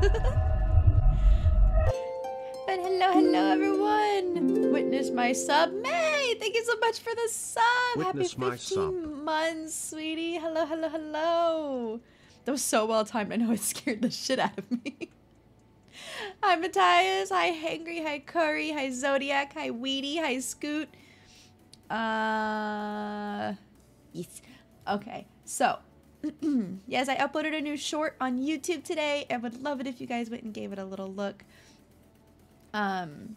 but hello, hello, everyone. Witness my sub. May, thank you so much for the sub. Witness Happy my 15 sub. months, sweetie. Hello, hello, hello. That was so well timed. I know it scared the shit out of me. Hi, Matthias. Hi, Hangry. Hi, Curry. Hi, Zodiac. Hi, Weedy. Hi, Scoot. Uh, yes. Okay, so yes, I uploaded a new short on YouTube today. I would love it if you guys went and gave it a little look. Um,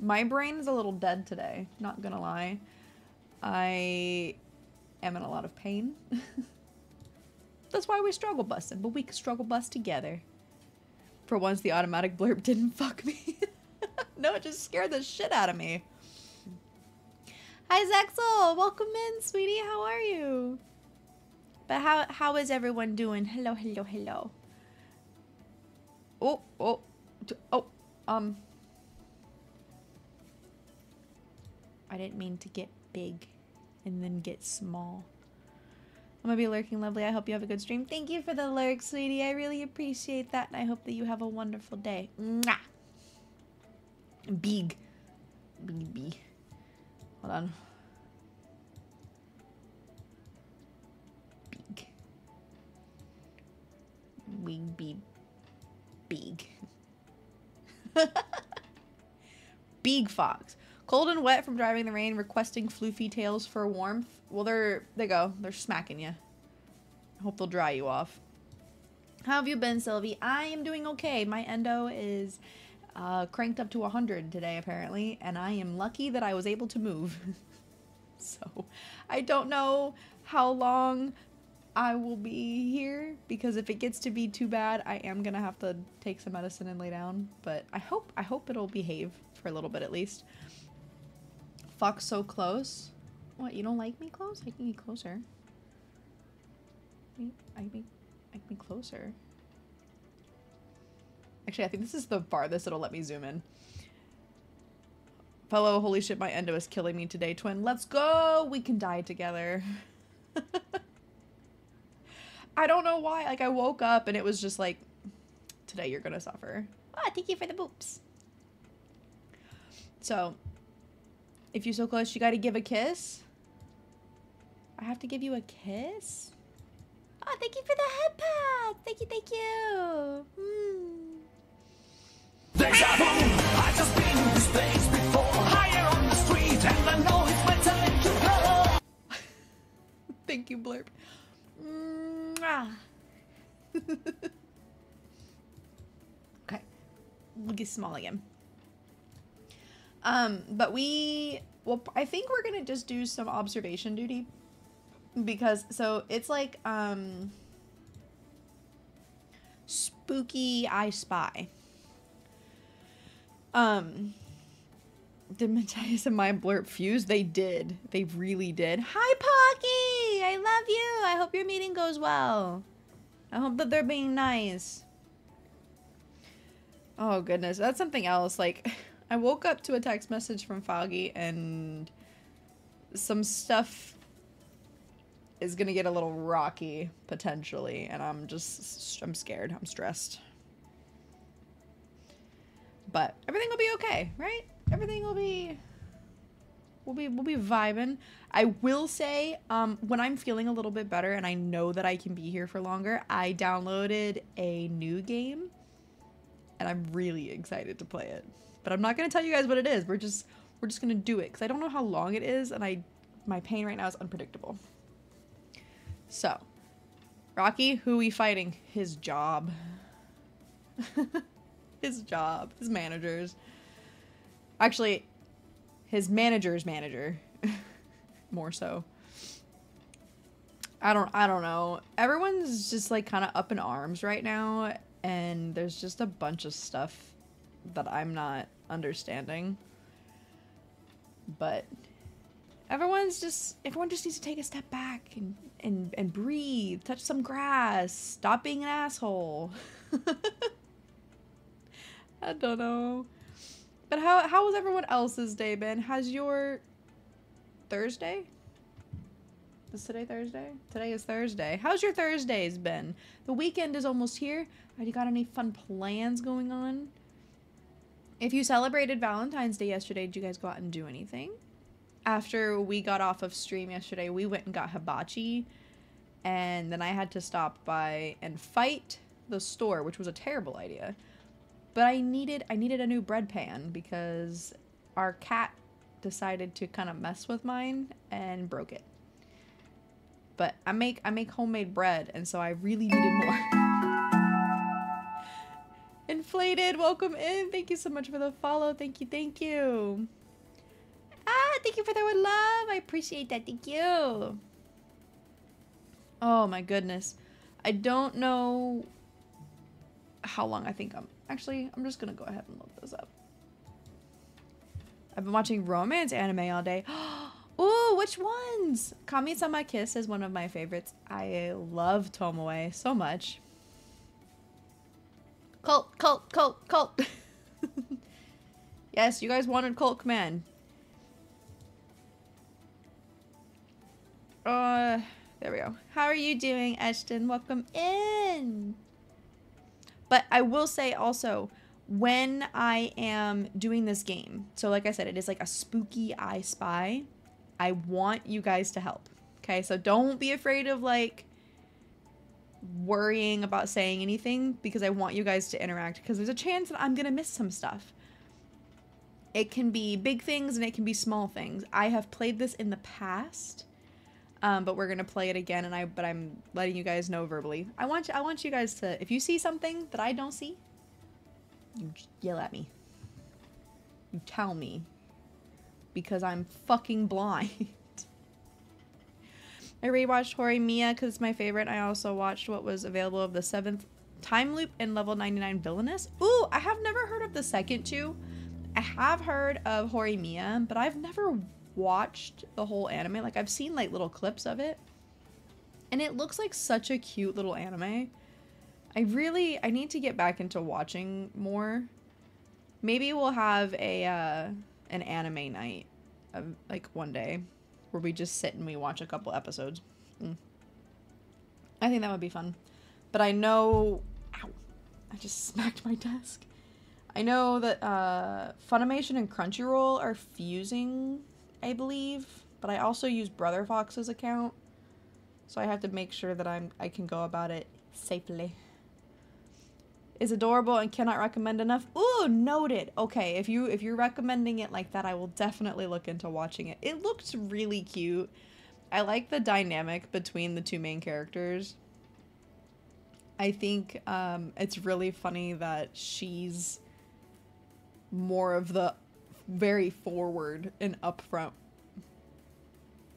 my brain is a little dead today. Not gonna lie, I am in a lot of pain. That's why we struggle busting, but we can struggle bust together. For once, the automatic blurb didn't fuck me. no, it just scared the shit out of me. Hi, Zexel. Welcome in, sweetie. How are you? But how how is everyone doing? Hello, hello, hello. Oh, oh, oh, um. I didn't mean to get big and then get small. I'm gonna be lurking, lovely. I hope you have a good stream. Thank you for the lurk, sweetie. I really appreciate that, and I hope that you have a wonderful day. Mwah. Big, big, big. Hold on. Big, big, big. Big fox. Cold and wet from driving the rain, requesting floofy tails for warmth. Well, they're, they go. They're smacking you. I hope they'll dry you off. How have you been, Sylvie? I am doing okay. My endo is uh, cranked up to 100 today, apparently, and I am lucky that I was able to move. so, I don't know how long I will be here, because if it gets to be too bad, I am gonna have to take some medicine and lay down, but I hope, I hope it'll behave for a little bit at least. Fuck so close. What, you don't like me close? I can get closer. I can be, I can be closer. Actually, I think this is the farthest it'll let me zoom in. Fellow, holy shit, my endo is killing me today, twin. Let's go! We can die together. I don't know why. Like, I woke up and it was just like, today you're gonna suffer. Ah, thank you for the boops. So, if you're so close, you gotta give a kiss. I have to give you a kiss? Oh, thank you for the head pat. Thank you, thank you. Hmm. Deja vu, I just been in this place before. Higher on the street, and I know it's my time to go. Thank you, Blurp. Mwah. okay. We'll get small again. Um, but we, well, I think we're gonna just do some observation duty because so it's like um spooky I spy. Um, did Matthias and my blurp fuse? They did. They really did. Hi, Pocky! I love you. I hope your meeting goes well. I hope that they're being nice. Oh, goodness. That's something else. Like, I woke up to a text message from Foggy and some stuff is gonna get a little rocky, potentially. And I'm just, I'm scared. I'm stressed. But everything will be okay, right? Everything will be we'll be we'll be vibing. I will say, um, when I'm feeling a little bit better and I know that I can be here for longer, I downloaded a new game and I'm really excited to play it. But I'm not gonna tell you guys what it is. We're just we're just gonna do it because I don't know how long it is and I my pain right now is unpredictable. So, Rocky, who we fighting? His job. his job, his managers. Actually, his manager's manager. More so. I don't I don't know. Everyone's just like kind of up in arms right now and there's just a bunch of stuff that I'm not understanding. But everyone's just everyone just needs to take a step back and and and breathe, touch some grass, stop being an asshole. I don't know. But how how was everyone else's day been? Has your Thursday? Is today Thursday? Today is Thursday. How's your Thursdays been? The weekend is almost here. Have you got any fun plans going on? If you celebrated Valentine's Day yesterday, did you guys go out and do anything? After we got off of stream yesterday, we went and got hibachi. And then I had to stop by and fight the store, which was a terrible idea. But I needed I needed a new bread pan because our cat decided to kind of mess with mine and broke it. But I make I make homemade bread and so I really needed more. Inflated, welcome in. Thank you so much for the follow. Thank you, thank you. Ah, thank you for the love. I appreciate that. Thank you. Oh my goodness. I don't know how long I think I'm actually I'm just gonna go ahead and look this up. I've been watching romance anime all day. Ooh, which ones? Kami-sama Kiss is one of my favorites. I love Tomoe so much. Cult, cult, cult, cult. yes, you guys wanted Cult Command. Uh, there we go. How are you doing, Ashton? Welcome in. But I will say also, when I am doing this game, so like I said, it is like a spooky I spy. I want you guys to help. Okay, so don't be afraid of like worrying about saying anything because I want you guys to interact because there's a chance that I'm gonna miss some stuff. It can be big things and it can be small things. I have played this in the past, um, but we're gonna play it again. And I, but I'm letting you guys know verbally. I want you, I want you guys to, if you see something that I don't see, you yell at me. You tell me, because I'm fucking blind. I rewatched Horimiya because it's my favorite. I also watched what was available of the seventh time loop and level 99 villainess. Ooh, I have never heard of the second two. I have heard of Horimiya, but I've never watched the whole anime. Like I've seen like little clips of it. And it looks like such a cute little anime. I really I need to get back into watching more. Maybe we'll have a uh an anime night of, like one day where we just sit and we watch a couple episodes. Mm. I think that would be fun. But I know ow, I just smacked my desk. I know that uh, Funimation and Crunchyroll are fusing, I believe, but I also use Brother Fox's account, so I have to make sure that I'm I can go about it safely. Is adorable and cannot recommend enough. Ooh, noted. Okay, if you if you're recommending it like that, I will definitely look into watching it. It looks really cute. I like the dynamic between the two main characters. I think um, it's really funny that she's more of the very forward and upfront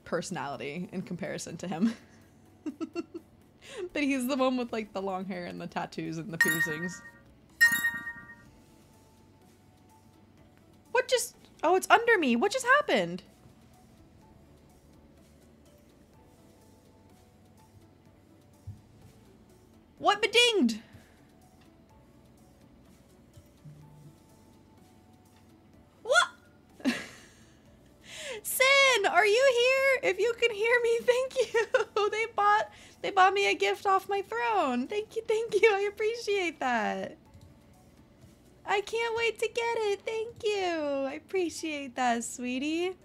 personality in comparison to him. but he's the one with like the long hair and the tattoos and the piercings. What just... Oh, it's under me. What just happened? What bedinged? Sin, are you here? If you can hear me, thank you. they bought they bought me a gift off my throne. Thank you, thank you. I appreciate that. I can't wait to get it. Thank you. I appreciate that, sweetie.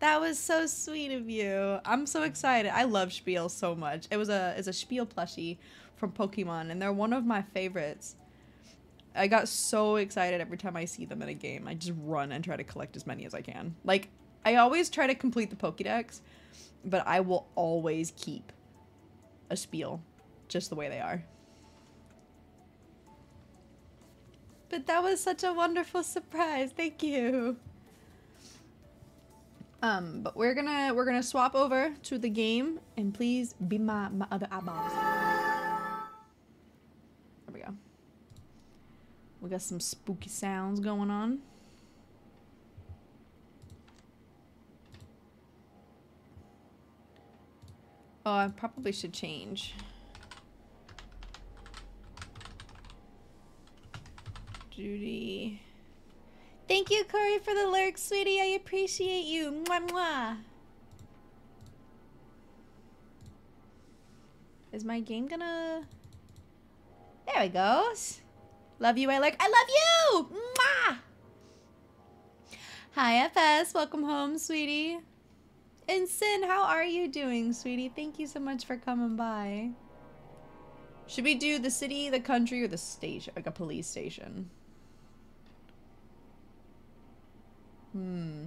That was so sweet of you. I'm so excited. I love Spheal so much. It was a it's a Spheal plushie from Pokemon, and they're one of my favorites. I got so excited every time I see them in a game. I just run and try to collect as many as I can. Like, I always try to complete the Pokédex, but I will always keep a Spheal just the way they are. But that was such a wonderful surprise. Thank you. Um, but we're gonna we're gonna swap over to the game and please be my my other eyeballs. We got some spooky sounds going on. Oh, I probably should change. Judy. Thank you, Corey, for the lurk, sweetie. I appreciate you. Mwah, mwah. Is my game gonna... There it goes. Love you, I like... I love you! Mwah! Hi, FS. Welcome home, sweetie. And Sin, how are you doing, sweetie? Thank you so much for coming by. Should we do the city, the country, or the station? Like a police station? Hmm.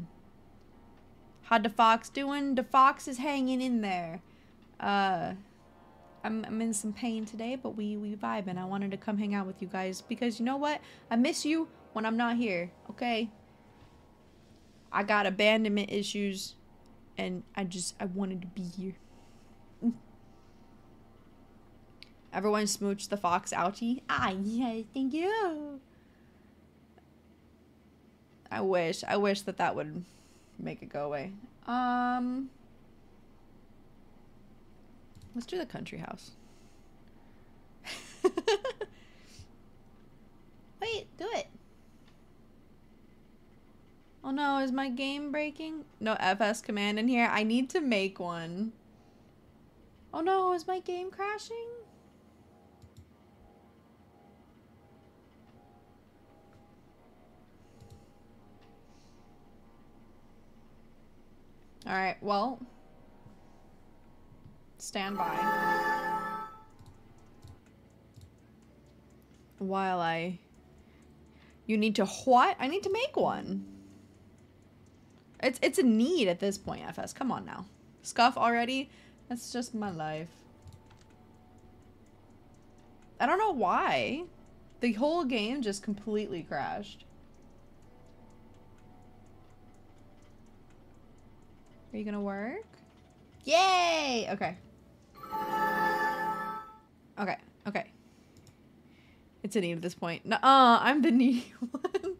How the fox doing? The fox is hanging in there. Uh, I'm, I'm in some pain today, but we we vibing. I wanted to come hang out with you guys because you know what? I miss you when I'm not here. Okay. I got abandonment issues, and I just I wanted to be here. Everyone smooch the fox ouchie. Ah, yeah, thank you. I wish. I wish that that would make it go away. Um, let's do the country house. Wait, do it. Oh no, is my game breaking? No FS command in here. I need to make one. Oh no, is my game crashing? Alright, well. Stand by. While I... You need to what? I need to make one. It's it's a need at this point, FS. Come on now. Scuff already? That's just my life. I don't know why. The whole game just completely crashed. Are you gonna work? Yay! Okay. Okay, okay. It's a need at this point. No, uh, I'm the needy one.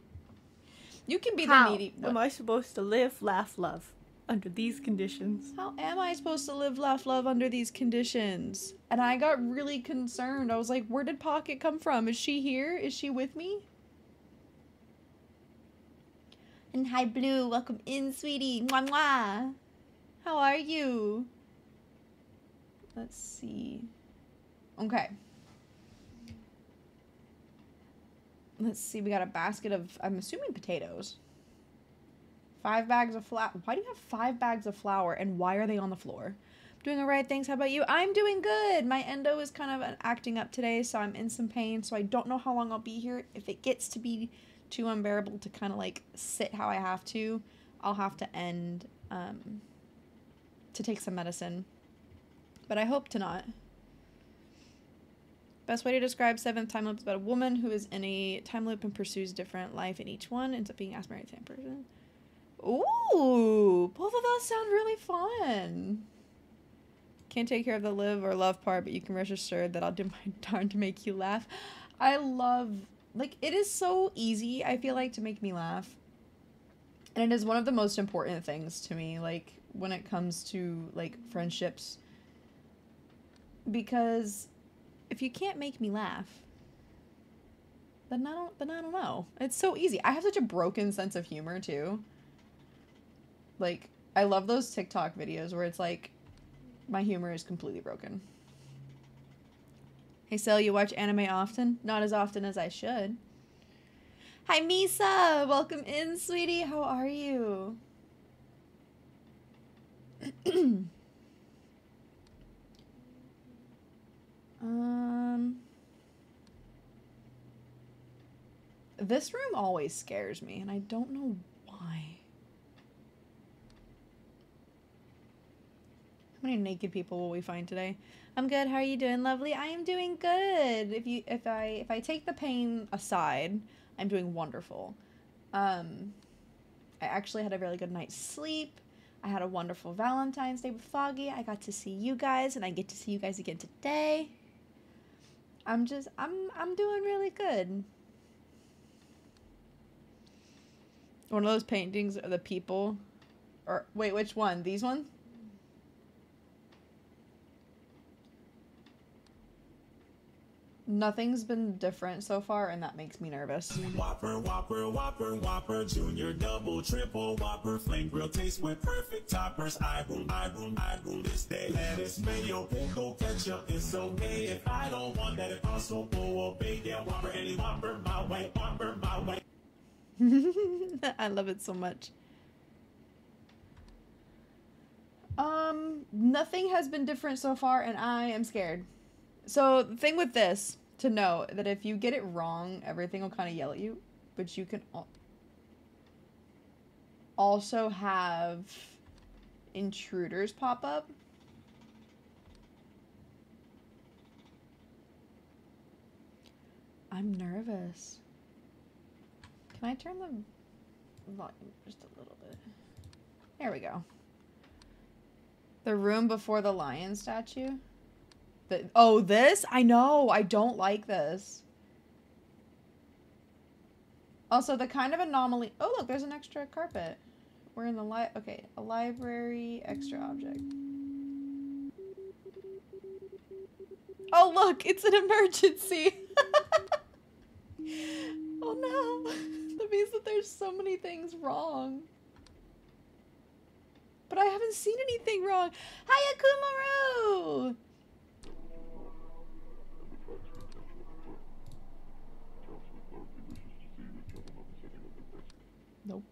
you can be How the needy am. I supposed to live, laugh, love under these conditions? How am I supposed to live, laugh, love under these conditions? And I got really concerned. I was like, where did Pocket come from? Is she here? Is she with me? And hi, Blue. Welcome in, sweetie. Mwah, mwah. How are you? Let's see. Okay. Let's see. We got a basket of, I'm assuming potatoes. Five bags of flour. Why do you have five bags of flour and why are they on the floor? Doing all right, thanks. How about you? I'm doing good. My endo is kind of acting up today, so I'm in some pain. So I don't know how long I'll be here. If it gets to be too unbearable to kind of like sit how I have to, I'll have to end um, to take some medicine. But I hope to not. Best way to describe Seventh Time Loop is about a woman who is in a time loop and pursues different life in each one, ends up being asked to marry the same person. Ooh, both of those sound really fun. Can't take care of the live or love part, but you can rest assured that I'll do my darn to make you laugh. I love, like, it is so easy, I feel like, to make me laugh. And it is one of the most important things to me, like, when it comes to, like, friendships. Because if you can't make me laugh, then I don't, then I don't know. It's so easy. I have such a broken sense of humor, too like I love those TikTok videos where it's like my humor is completely broken. Hey Sel, you watch anime often? Not as often as I should. Hi Misa! Welcome in, sweetie. How are you? um This room always scares me and I don't know why. How many naked people will we find today? I'm good. How are you doing, lovely? I am doing good. If you if I if I take the pain aside, I'm doing wonderful. Um I actually had a really good night's sleep. I had a wonderful Valentine's Day with Foggy. I got to see you guys and I get to see you guys again today. I'm just I'm I'm doing really good. One of those paintings of the people or wait, which one? These ones? Nothing's been different so far, and that makes me nervous. Whopper, Whopper, Whopper, Whopper, Junior, Double, Triple, Whopper, Flame Grill taste with perfect toppers. I boom, I boom, I boom this day. Lettuce, mayo, pickle, ketchup, it's okay. If I don't want that, if possible, obey. Yeah, Whopper, any Whopper, my way, Whopper, my way. I love it so much. Um, nothing has been different so far, and I am scared. So the thing with this to know that if you get it wrong, everything will kind of yell at you, but you can al- also have intruders pop up. I'm nervous. Can I turn the volume just a little bit? There we go. The room before the lion statue. The, oh, this? I know. I don't like this. Also, the kind of anomaly. Oh, look, there's an extra carpet. We're in the li. Okay, a library extra object. Oh, look, it's an emergency. oh no. That means that there's so many things wrong. But I haven't seen anything wrong. Hi, Akumaru! Nope.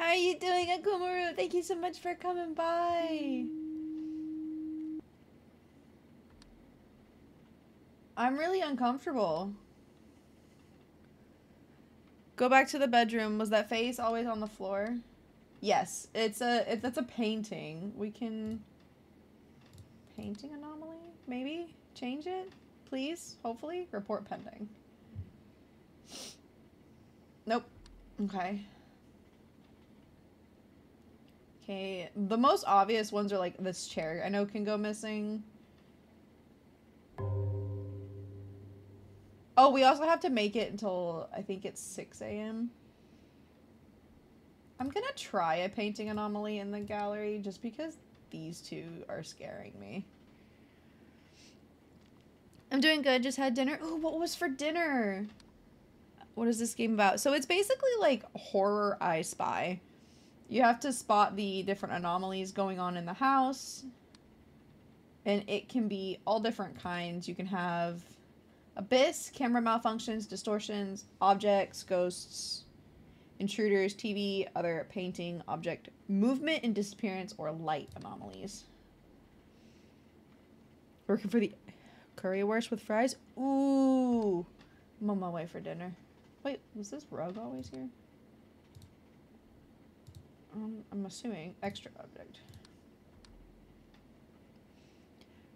How are you doing, Akumaru? Thank you so much for coming by. I'm really uncomfortable. Go back to the bedroom. Was that face always on the floor? Yes, it's a if that's a painting. We can painting anomaly, maybe change it, please. Hopefully, report pending. Nope. Okay. Okay, the most obvious ones are like this chair. I know can go missing. Oh, we also have to make it until I think it's 6 a.m. I'm gonna try a painting anomaly in the gallery just because these two are scaring me. I'm doing good, just had dinner. Oh, what was for dinner? What is this game about? So it's basically like horror I spy. You have to spot the different anomalies going on in the house. And it can be all different kinds. You can have abyss, camera malfunctions, distortions, objects, ghosts, intruders, TV, other painting, object movement and disappearance, or light anomalies. Working for the currywurst with fries? Ooh. I'm on my way for dinner. Wait, was this rug always here? Um, I'm assuming extra object.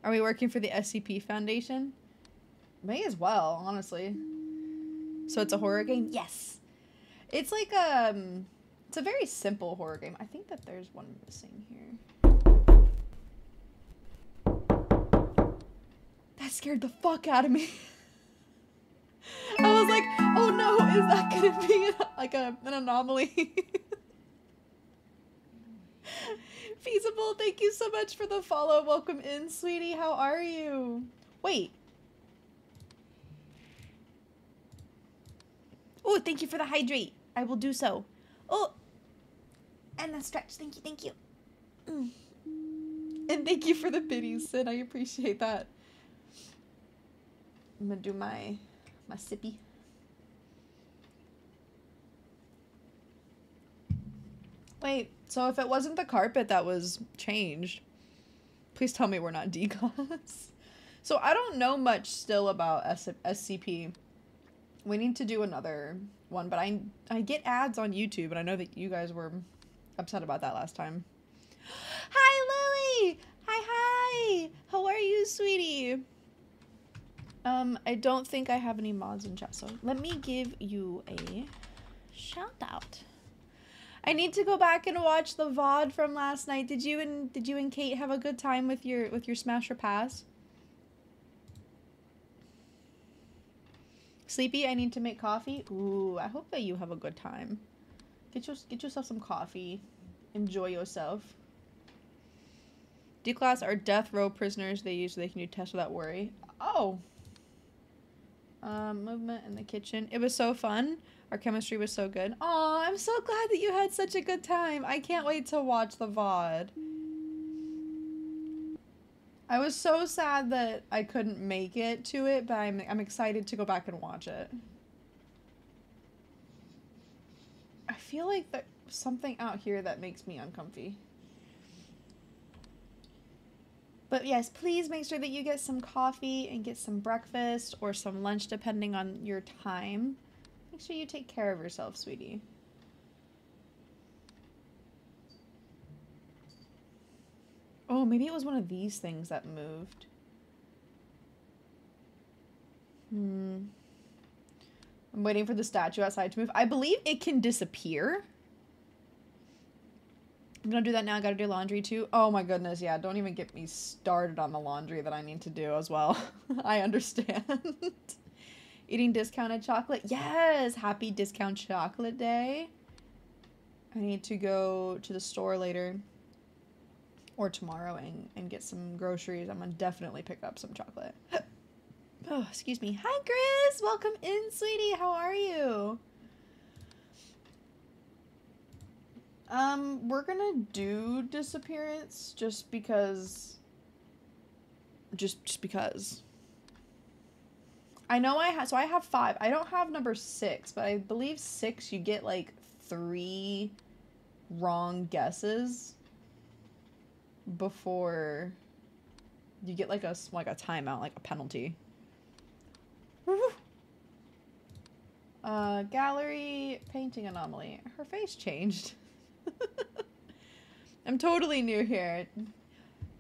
Are we working for the SCP Foundation? May as well, honestly. So it's a horror game? Yes. It's like um it's a very simple horror game. I think that there's one missing here. That scared the fuck out of me. I was like, "Oh no, is that to be like a an anomaly?" Feasible, thank you so much for the follow. Welcome in, sweetie. How are you? Wait, Oh, thank you for the hydrate. I will do so. Oh, and the stretch. Thank you, thank you. Mm. And thank you for the biddies, Sid. I appreciate that. I'm gonna do my my sippy. Wait, so if it wasn't the carpet that was changed, please tell me we're not D class. So I don't know much still about S- SCP. We need to do another one, but I I get ads on YouTube, and I know that you guys were upset about that last time. Hi, Lily. Hi, hi. How are you, sweetie? Um, I don't think I have any mods in chat, so let me give you a shout out. I need to go back and watch the VOD from last night. Did you and did you and Kate have a good time with your with your Smash or Pass? Sleepy, I need to make coffee. Ooh, I hope that you have a good time. Get your, get yourself some coffee. Enjoy yourself. D class are death row prisoners. They use they can do tests without worry. Oh. Um, movement in the kitchen. It was so fun. Our chemistry was so good. Oh, I'm so glad that you had such a good time. I can't wait to watch the VOD. I was so sad that I couldn't make it to it, but I'm, I'm excited to go back and watch it. I feel like there's something out here that makes me uncomfy. But yes, please make sure that you get some coffee and get some breakfast or some lunch, depending on your time. Make sure you take care of yourself, sweetie. Oh, maybe it was one of these things that moved. Hmm. I'm waiting for the statue outside to move. I believe it can disappear. I'm gonna do that now. I gotta do laundry too. Oh my goodness, yeah. Don't even get me started on the laundry that I need to do as well. I understand. Eating discounted chocolate. Yes! Happy discount chocolate day. I need to go to the store later or tomorrow and, and get some groceries. I'm gonna definitely pick up some chocolate. oh, excuse me. Hi, Chris! Welcome in, sweetie. How are you? Um, we're gonna do disappearance just because. Just, just because. I know I have, so I have five. I don't have number six, but I believe six you get like three wrong guesses before you get like a like a timeout, like a penalty. Woo. Uh, gallery painting anomaly. Her face changed. I'm totally new here.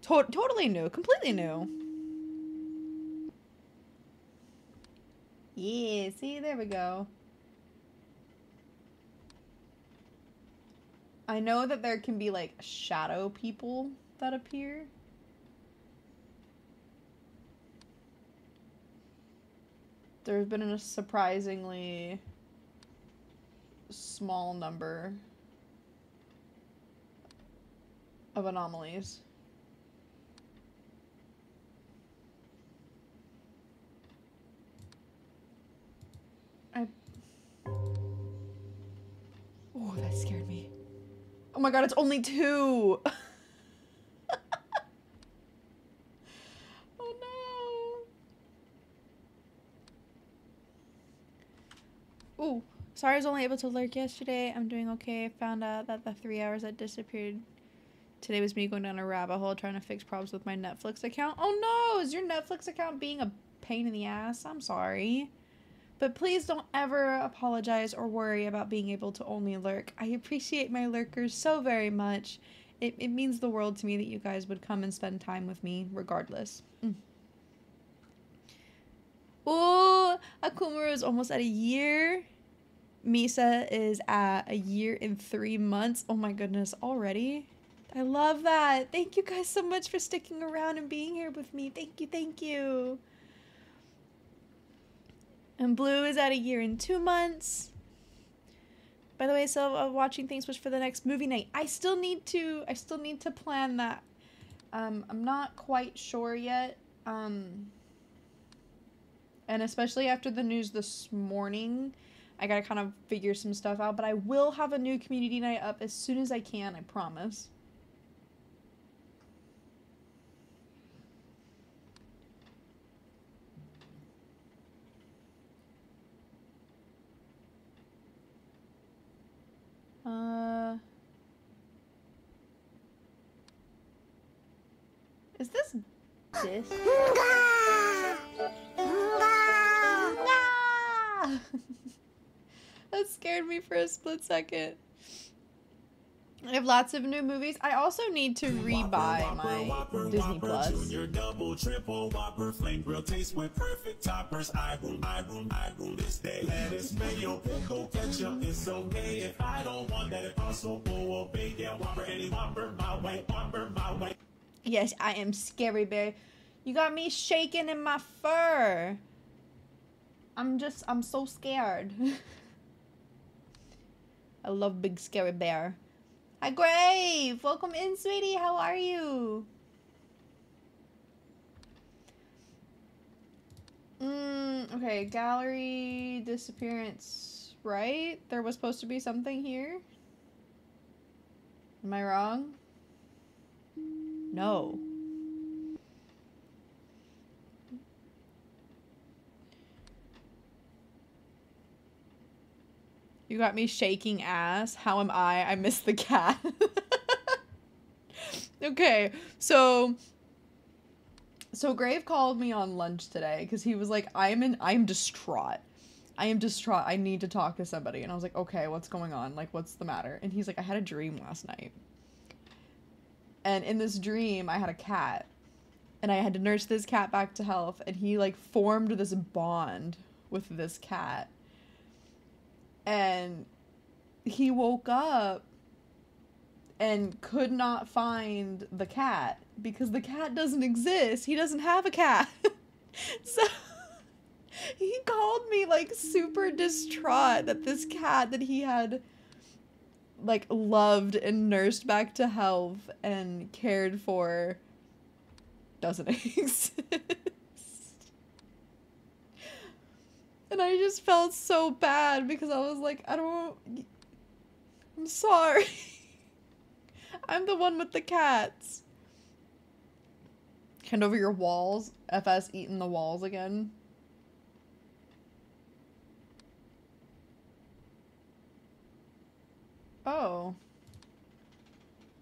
To- totally new, completely new. Yeah, see, there we go. I know that there can be like shadow people that appear. There's been a surprisingly small number of anomalies. Oh, that scared me. Oh my god, it's only two! oh no! Ooh, sorry I was only able to lurk yesterday. I'm doing okay. I found out that the three hours that disappeared today was me going down a rabbit hole trying to fix problems with my Netflix account. Oh no! Is your Netflix account being a pain in the ass? I'm sorry. But please don't ever apologize or worry about being able to only lurk. I appreciate my lurkers so very much. It, it means the world to me that you guys would come and spend time with me regardless. Mm. Ooh, Akumura is almost at a year. Misa is at a year and three months. Oh my goodness, already? I love that. Thank you guys so much for sticking around and being here with me. Thank you, thank you. And Blue is at a year and two months. By the way, so uh, watching things was for the next movie night. I still need to. I still need to plan that. Um, I'm not quite sure yet. Um, and especially after the news this morning, I gotta kind of figure some stuff out. But I will have a new community night up as soon as I can. I promise. Uh, is this this? That scared me for a split second. I have lots of new movies. I also need to rebuy my Disney Plus. Junior double triple whopper flame grill taste with perfect toppers. I rule, I rule, I rule this day. Lettuce, mayo, pickle, ketchup. It's okay if I don't want that. Also full of big whopper, any whopper my way, whopper my way. Yes, I am scary bear. You got me shaking in my fur. I'm just, I'm so scared. I love big scary bear. Hi, Grave. Welcome in, sweetie. How are you? Mm, okay, gallery disappearance. Right? There was supposed to be something here. Am I wrong? No. You got me shaking ass. How am I? I missed the cat. okay, so so Grave called me on lunch today because he was like, I'm in I'm distraught. I am distraught. I need to talk to somebody. And I was like, okay, what's going on? Like, what's the matter? And he's like, I had a dream last night. And in this dream, I had a cat. And I had to nurse this cat back to health. And he, like, formed this bond with this cat. And he woke up and could not find the cat because the cat doesn't exist. He doesn't have a cat. so he called me like super distraught that this cat that he had like loved and nursed back to health and cared for doesn't exist. And I just felt so bad because I was like, I don't I'm sorry. I'm the one with the cats. Hand over your walls. FS eating the walls again. Oh.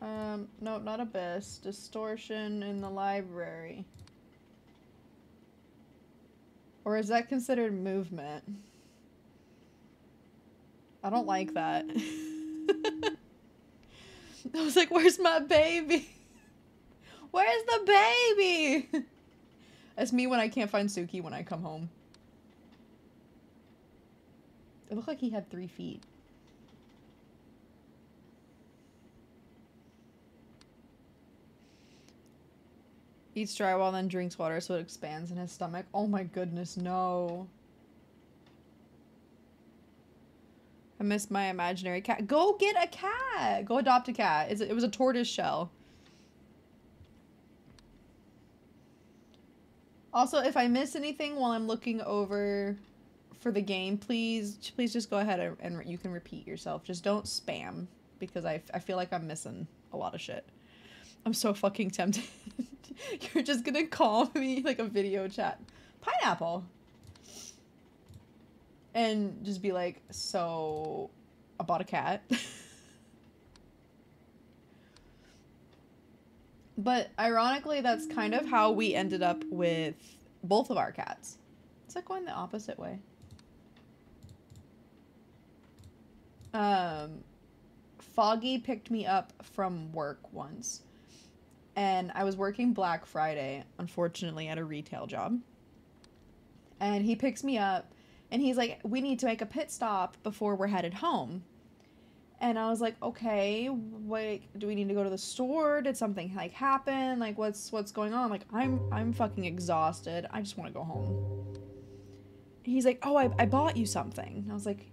Um, no, not abyss. Distortion in the library. Or is that considered movement? I don't like that. I was like, where's my baby? Where's the baby? That's me when I can't find Suki when I come home. It looked like he had three feet. Eats drywall, then drinks water so it expands in his stomach. Oh my goodness, no. I missed my imaginary cat. Go get a cat! Go adopt a cat. It was a tortoise shell. Also, if I miss anything while I'm looking over for the game, please please just go ahead and, and you can repeat yourself. Just don't spam because I, I feel like I'm missing a lot of shit. I'm so fucking tempted. You're just gonna call me like a video chat. Pineapple. And just be like, so I bought a cat. but ironically, that's kind of how we ended up with both of our cats. It's like going the opposite way? Um, Foggy picked me up from work once and I was working Black Friday, unfortunately, at a retail job. And he picks me up and he's like, We need to make a pit stop before we're headed home. And I was like, okay, wait, do we need to go to the store? Did something like happen? Like what's what's going on? Like I'm I'm fucking exhausted. I just want to go home. He's like, "Oh, I I bought you something." And I was like,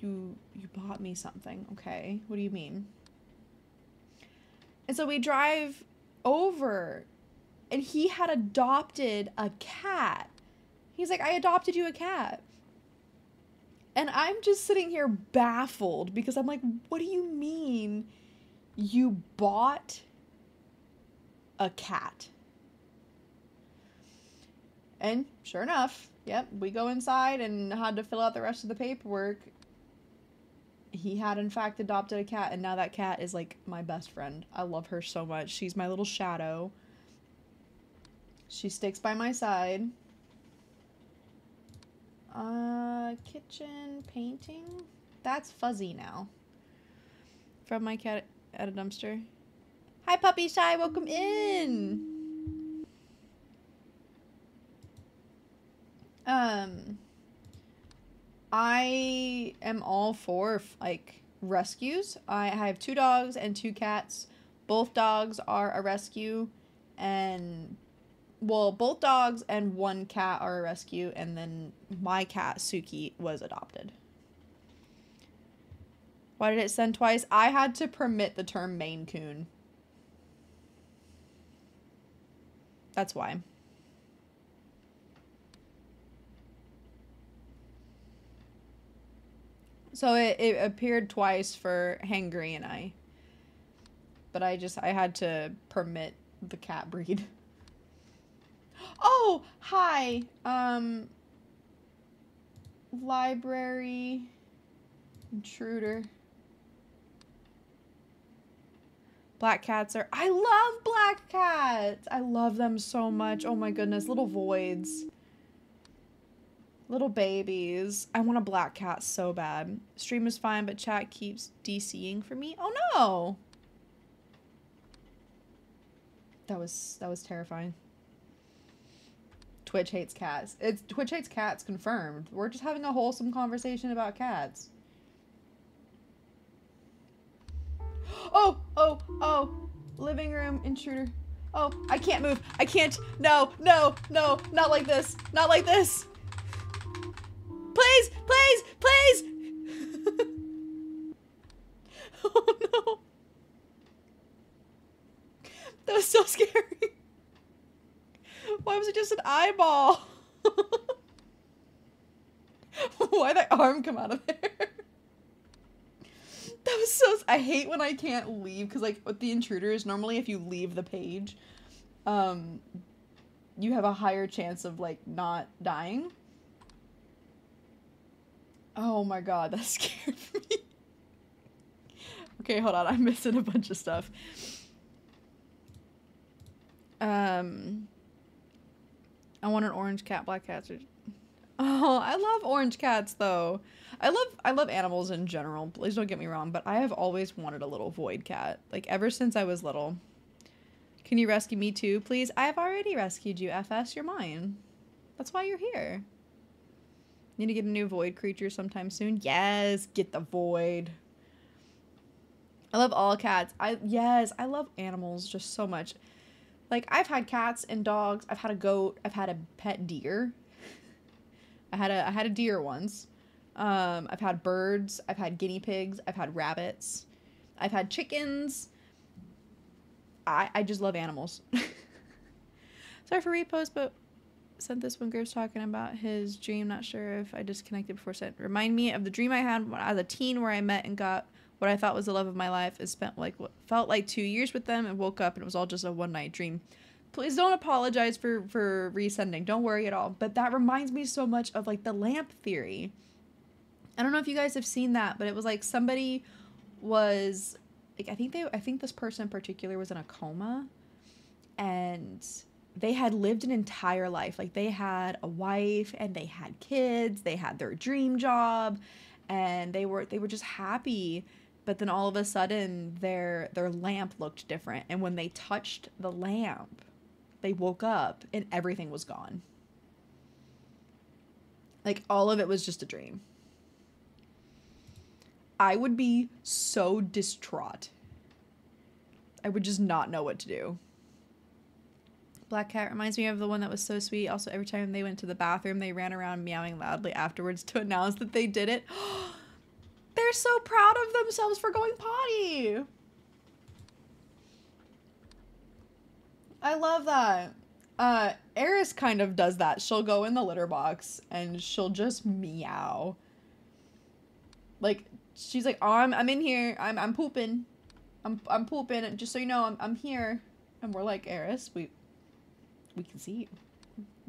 "You you bought me something. Okay. What do you mean?" And so we drive over and he had adopted a cat. He's like, I adopted you a cat. And I'm just sitting here baffled because I'm like, what do you mean you bought a cat? And sure enough, yep, we go inside and had to fill out the rest of the paperwork. He had, in fact, adopted a cat, and now that cat is like my best friend. I love her so much. She's my little shadow. She sticks by my side. Uh, kitchen painting? That's fuzzy now. From my cat at a dumpster. Hi, Puppy Shy. Welcome in. Um, I am all for like rescues. I have two dogs and two cats. Both dogs are a rescue, and well, both dogs and one cat are a rescue, and then my cat Suki was adopted. Why did it send twice? I had to permit the term Maine Coon. That's why. So it, it appeared twice for Hangry and I. But I just I had to permit the cat breed. Oh, hi. Um library intruder. Black cats are I love black cats. I love them so much. Oh my goodness, little voids. Little babies. I want a black cat so bad. Stream is fine, but chat keeps DCing for me. Oh no. That was that was terrifying. Twitch hates cats. It's Twitch hates cats confirmed. We're just having a wholesome conversation about cats. Oh, oh, oh. Living room intruder. Oh, I can't move. I can't. No, no, no. Not like this. Not like this. Please, please, please. oh no. That was so scary. Why was it just an eyeball? Why'd that arm come out of there? That was so. I hate when I can't leave because, like, with the intruders, normally if you leave the page, um, you have a higher chance of like not dying. Oh my god, that scared me. okay, hold on. I'm missing a bunch of stuff. Um, I want an orange cat, black cats. Oh, I love orange cats though. I love I love animals in general. Please don't get me wrong, but I have always wanted a little void cat. Like ever since I was little. Can you rescue me too, please? I have already rescued you, FS. You're mine. That's why you're here. Need to get a new void creature sometime soon. Yes, get the void. I love all cats. I yes, I love animals just so much. Like I've had cats and dogs. I've had a goat. I've had a pet deer. I had a I had a deer once. Um, I've had birds. I've had guinea pigs. I've had rabbits. I've had chickens. I I just love animals. Sorry for repost, but sent this when Grove's talking about his dream. Not sure if I disconnected before sent. Remind me of the dream I had when I was a teen, where I met and got what I thought was the love of my life, and spent like what felt like two years with them, and woke up and it was all just a one night dream. Please don't apologize for for resending. Don't worry at all. But that reminds me so much of like the lamp theory. I don't know if you guys have seen that, but it was like somebody was like I think they I think this person in particular was in a coma and they had lived an entire life. Like they had a wife and they had kids, they had their dream job and they were they were just happy. But then all of a sudden their their lamp looked different and when they touched the lamp, they woke up and everything was gone. Like all of it was just a dream. I would be so distraught. I would just not know what to do. Black Cat reminds me of the one that was so sweet. Also, every time they went to the bathroom, they ran around meowing loudly afterwards to announce that they did it. They're so proud of themselves for going potty. I love that. Uh, Eris kind of does that. She'll go in the litter box and she'll just meow. Like she's like, oh, I'm I'm in here. I'm I'm pooping. I'm I'm pooping. Just so you know, I'm I'm here. And we're like, Eris, we we can see you.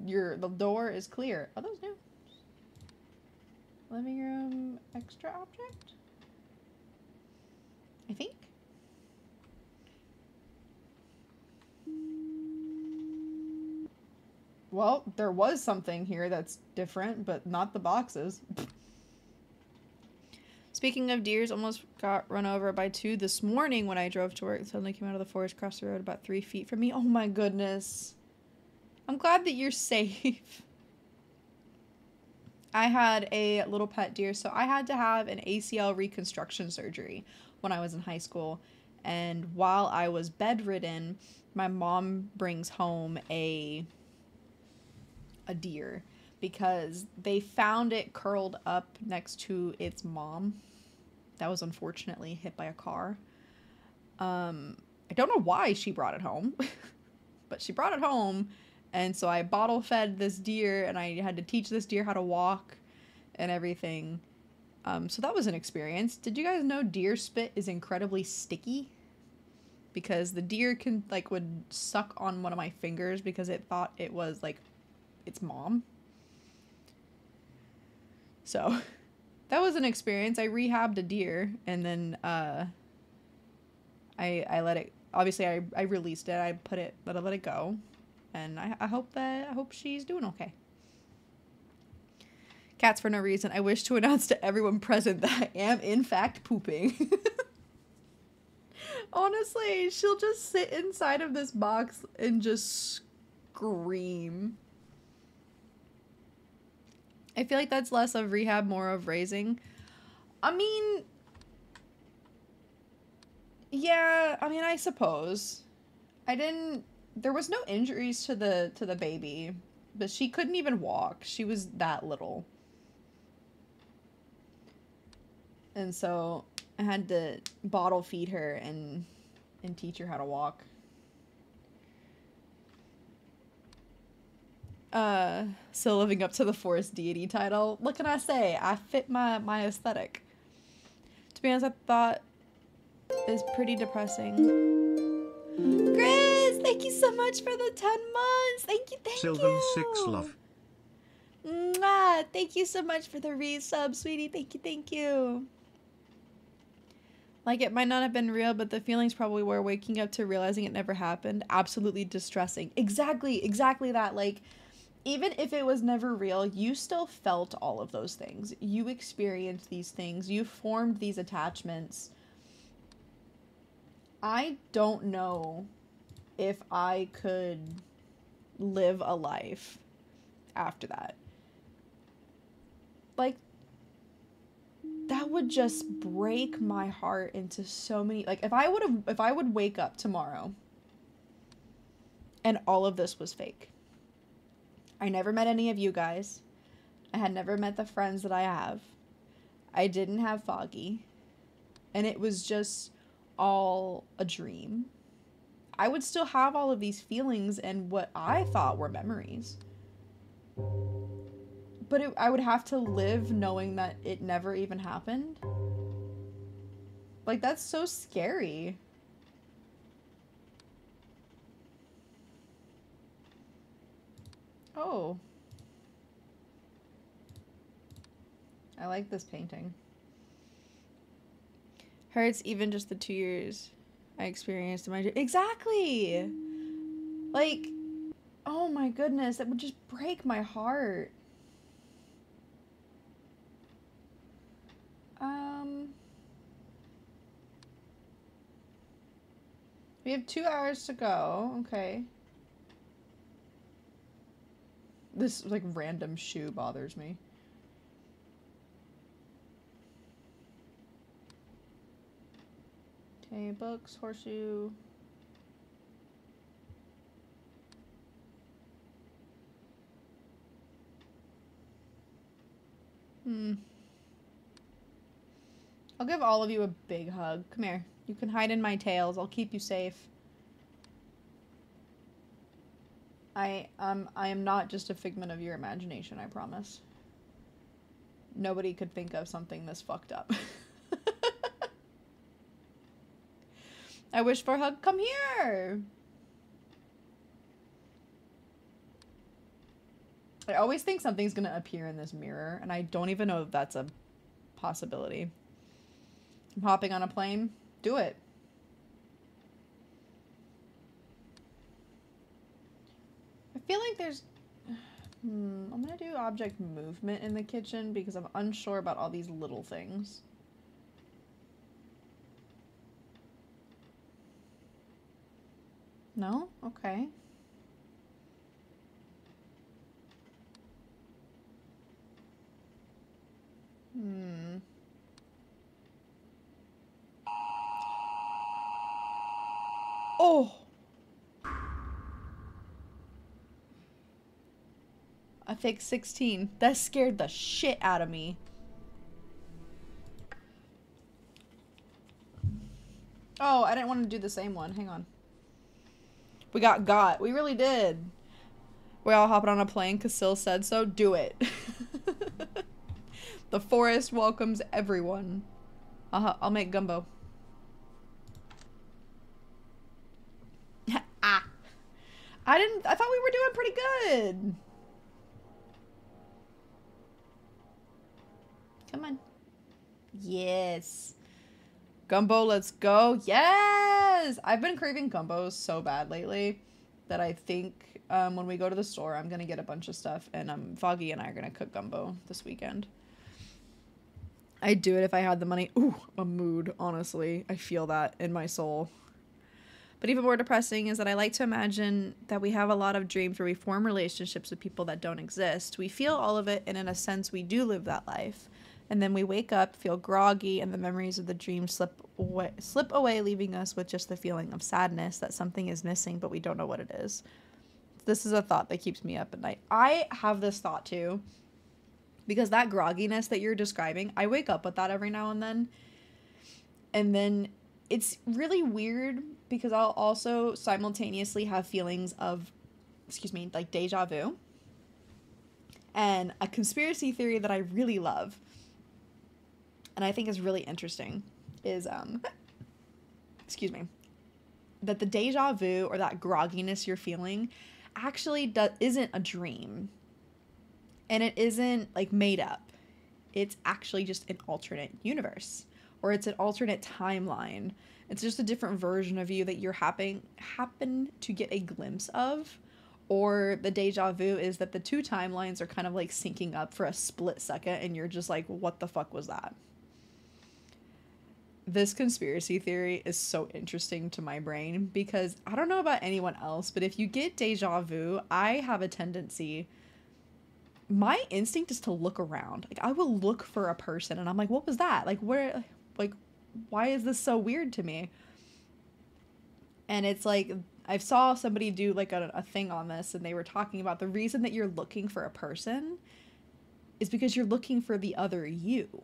Your the door is clear. Are those new? Living room extra object? I think. Well, there was something here that's different, but not the boxes. Speaking of deers, almost got run over by two this morning when I drove to work. Suddenly came out of the forest, crossed the road about three feet from me. Oh my goodness. I'm glad that you're safe. I had a little pet deer, so I had to have an ACL reconstruction surgery when I was in high school. And while I was bedridden, my mom brings home a a deer because they found it curled up next to its mom that was unfortunately hit by a car. Um, I don't know why she brought it home, but she brought it home. And so I bottle fed this deer and I had to teach this deer how to walk and everything. Um, so that was an experience. Did you guys know deer spit is incredibly sticky? Because the deer can like would suck on one of my fingers because it thought it was like its mom. So that was an experience. I rehabbed a deer and then uh I I let it obviously I, I released it. I put it let I let it go. And I, I hope that I hope she's doing okay. Cats for no reason. I wish to announce to everyone present that I am in fact pooping. Honestly, she'll just sit inside of this box and just scream. I feel like that's less of rehab, more of raising. I mean, yeah, I mean, I suppose. I didn't there was no injuries to the to the baby, but she couldn't even walk. She was that little. And so I had to bottle feed her and and teach her how to walk. Uh, still living up to the forest deity title. What can I say? I fit my my aesthetic. To be honest, I thought is pretty depressing. Thank you so much for the 10 months. Thank you, thank Sylvan you. six love. Mwah. Thank you so much for the resub, sweetie. Thank you, thank you. Like, it might not have been real, but the feelings probably were waking up to realizing it never happened. Absolutely distressing. Exactly, exactly that. Like, even if it was never real, you still felt all of those things. You experienced these things. You formed these attachments. I don't know if I could live a life after that. Like, that would just break my heart into so many. Like, if I would have, if I would wake up tomorrow and all of this was fake, I never met any of you guys. I had never met the friends that I have. I didn't have Foggy. And it was just all a dream. I would still have all of these feelings and what I thought were memories. But it, I would have to live knowing that it never even happened. Like, that's so scary. Oh. I like this painting. Hurts even just the two years I experienced in my exactly. Like, oh my goodness, that would just break my heart. Um, we have two hours to go. Okay. This like random shoe bothers me. Okay, books, horseshoe. Hmm. I'll give all of you a big hug. Come here. You can hide in my tails. I'll keep you safe. I um I am not just a figment of your imagination, I promise. Nobody could think of something this fucked up. I wish for a hug. Come here. I always think something's gonna appear in this mirror, and I don't even know if that's a possibility. I'm hopping on a plane. Do it. I feel like there's. Hmm, I'm gonna do object movement in the kitchen because I'm unsure about all these little things. No? Okay. Hmm. Oh! I think 16. That scared the shit out of me. Oh, I didn't want to do the same one. Hang on. We got got. We really did. We're all hopping on a plane because Sil said so. Do it. The forest welcomes everyone. Uh-huh, I'll make gumbo. ah. I didn't I thought we were doing pretty good. Come on. Yes. Gumbo, let's go. Yes! I've been craving gumbo so bad lately that I think um, when we go to the store, I'm to get a bunch of stuff. And um, Foggy and I are to cook gumbo this weekend. I'd do it if I had the money. Ooh, a mood, honestly. I feel that in my soul. But even more depressing is that I like to imagine that we have a lot of dreams where we form relationships with people that don't exist. We feel all of it, and in a sense, we do live that life. And then we wake up, feel groggy, and the memories of the dream slip away, slip away, leaving us with just the feeling of sadness that something is missing, but we don't know what it is. This is a thought that keeps me up at night. I have this thought too, because that grogginess that you're describing, I wake up with that every now and then. And then it's really weird because I'll also simultaneously have feelings of, excuse me, like deja vu. And a conspiracy theory that I really love and I think is really interesting is um excuse me that the deja vu or that grogginess you're feeling actually do- isn't a dream. And it isn't like made up. It's actually just an alternate universe or it's an alternate timeline. It's just a different version of you that you're happen happen to get a glimpse of or the deja vu is that the two timelines are kind of like syncing up for a split second and you're just like what the fuck was that this conspiracy theory is so interesting to my brain because I don't know about anyone else, but if you get deja vu, I have a tendency. My instinct is to look around. Like I will look for a person, and I'm like, "What was that? Like where? Like why is this so weird to me?" And it's like I saw somebody do like a, a thing on this, and they were talking about the reason that you're looking for a person is because you're looking for the other you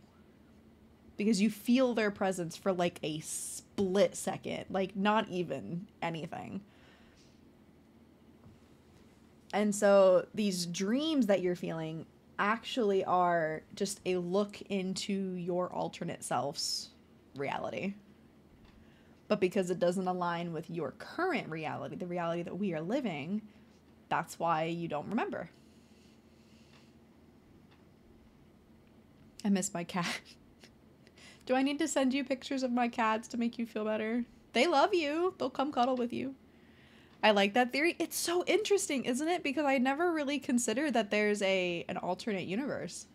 because you feel their presence for like a split second, like not even anything. And so these dreams that you're feeling actually are just a look into your alternate self's reality. But because it doesn't align with your current reality, the reality that we are living, that's why you don't remember. I miss my cat. Do I need to send you pictures of my cats to make you feel better? They love you. They'll come cuddle with you. I like that theory. It's so interesting, isn't it? Because I never really considered that there's a an alternate universe.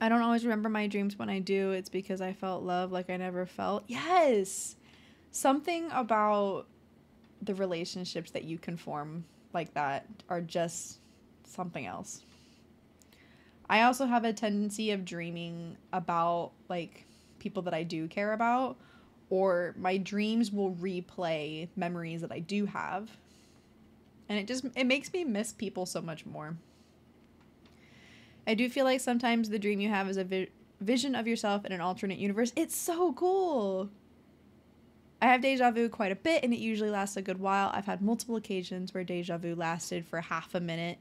I don't always remember my dreams when I do. It's because I felt love like I never felt. Yes. Something about the relationships that you can form like that are just something else. I also have a tendency of dreaming about like people that I do care about or my dreams will replay memories that I do have. And it just it makes me miss people so much more. I do feel like sometimes the dream you have is a vi- vision of yourself in an alternate universe. It's so cool. I have deja vu quite a bit and it usually lasts a good while. I've had multiple occasions where deja vu lasted for half a minute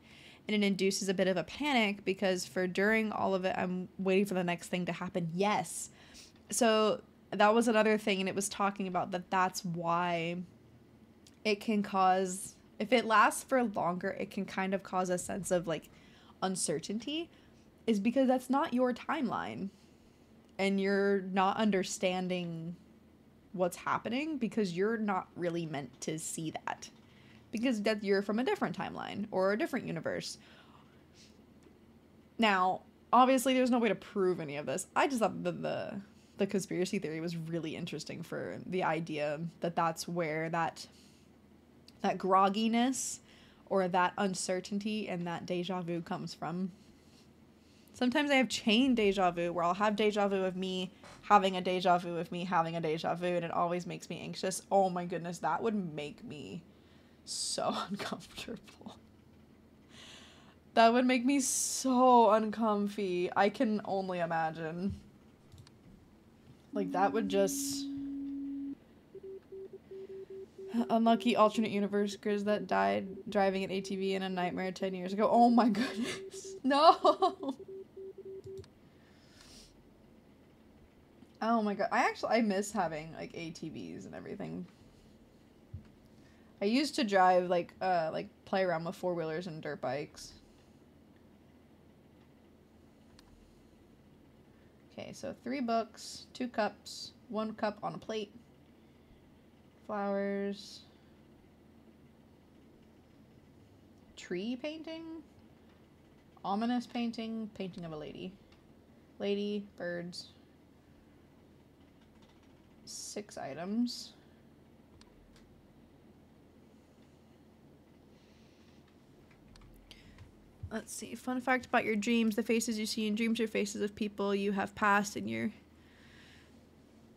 and it induces a bit of a panic because for during all of it I'm waiting for the next thing to happen. Yes. So that was another thing and it was talking about that that's why it can cause if it lasts for longer it can kind of cause a sense of like uncertainty is because that's not your timeline and you're not understanding what's happening because you're not really meant to see that because that you're from a different timeline or a different universe. Now, obviously, there's no way to prove any of this. I just thought that the the conspiracy theory was really interesting for the idea that that's where that that grogginess or that uncertainty and that deja vu comes from. Sometimes I have chain deja vu where I'll have deja vu of me having a deja vu of me having a deja vu and it always makes me anxious. Oh my goodness, that would make me so uncomfortable. That would make me so uncomfy. I can only imagine. Like, that would just. Unlucky alternate universe Grizz that died driving an ATV in a nightmare 10 years ago. Oh my goodness. No. Oh my god. I actually I miss having like ATVs and everything. I used to drive like uh like play around with four-wheelers and dirt bikes. Okay, so three books, two cups, one cup on a plate. Flowers. Tree painting. Ominous painting. Painting of a lady. Lady, birds. Six items. Let's see. Fun fact about your dreams the faces you see in dreams are faces of people you have passed in your.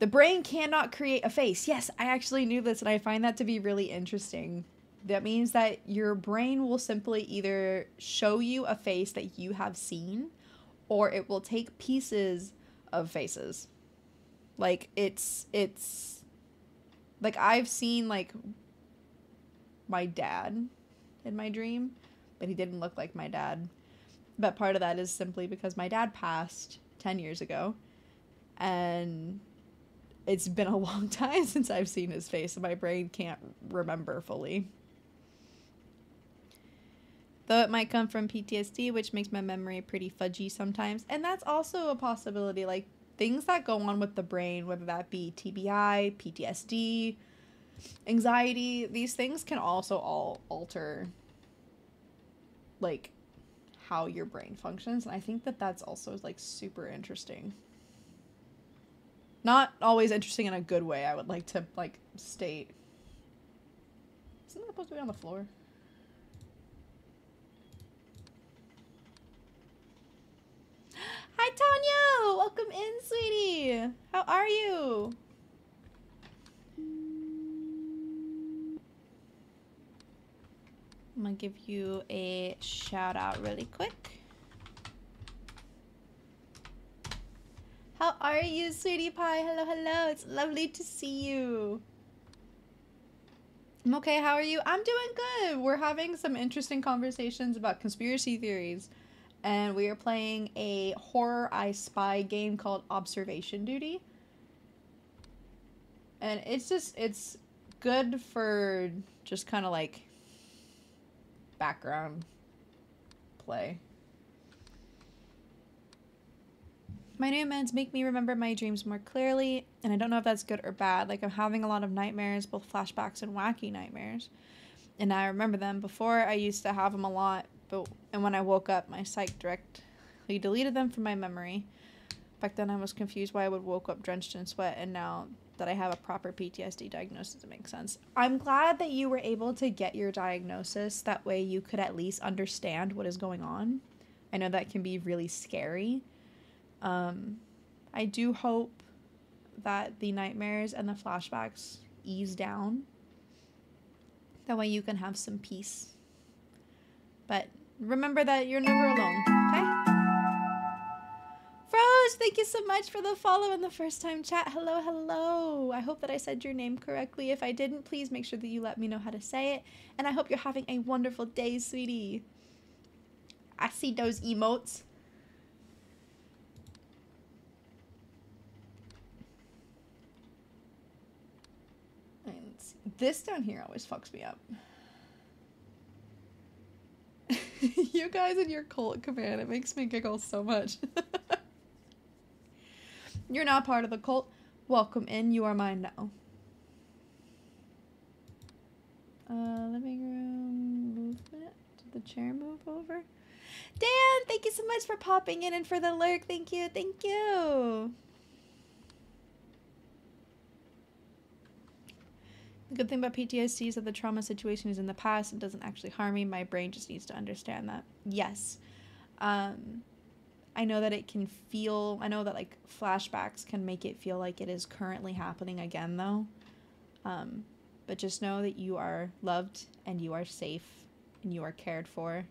The brain cannot create a face. Yes, I actually knew this, and I find that to be really interesting. That means that your brain will simply either show you a face that you have seen, or it will take pieces of faces. Like, it's. It's. Like, I've seen, like, my dad in my dream but he didn't look like my dad. But part of that is simply because my dad passed 10 years ago and it's been a long time since I've seen his face and my brain can't remember fully. Though it might come from PTSD, which makes my memory pretty fudgy sometimes. And that's also a possibility. Like things that go on with the brain, whether that be TBI, PTSD, anxiety, these things can also all alter like how your brain functions and i think that that's also like super interesting. Not always interesting in a good way i would like to like state. Isn't that supposed to be on the floor? Hi tanya welcome in sweetie! How are you I'm gonna give you a shout out really quick. How are you, sweetie pie? Hello, hello. It's lovely to see you. I'm okay. How are you? I'm doing good. We're having some interesting conversations about conspiracy theories. And we are playing a horror I spy game called Observation Duty. And it's just, it's good for just kind of like background play. My new make me remember my dreams more clearly, and I don't know if that's good or bad. Like, I'm having a lot of nightmares, both flashbacks and wacky nightmares. And I remember them. Before, I used to have them a lot, but and when I woke up, my psych directly deleted them from my memory. Back then, I was confused why I would woke up drenched in sweat, and now that I have a proper PTSD diagnosis. It makes sense. I'm glad that you were able to get your diagnosis. That way, you could at least understand what is going on. I know that can be really scary. Um, I do hope that the nightmares and the flashbacks ease down. That way, you can have some peace. But remember that you're never alone, thank you so much for the follow and the first time chat. Hello, hello. I hope that I said your name correctly. If I didn't, please make sure that you let me know how to say it. And I hope you're having a wonderful day, sweetie. I see those emotes. This down here always fucks me up. you guys and your cult command, it makes me giggle so much. You're not part of the cult. Welcome in. You are mine now. Uh, living room movement. Did the chair move over? Dan, thank you so much for popping in and for the lurk. Thank you. Thank you. The good thing about PTSD is that the trauma situation is in the past and doesn't actually harm me. My brain just needs to understand that. Yes. Um, I know that it can feel, I know that like flashbacks can make it feel like it is currently happening again, though. Um, but just know that you are loved and you are safe and you are cared for.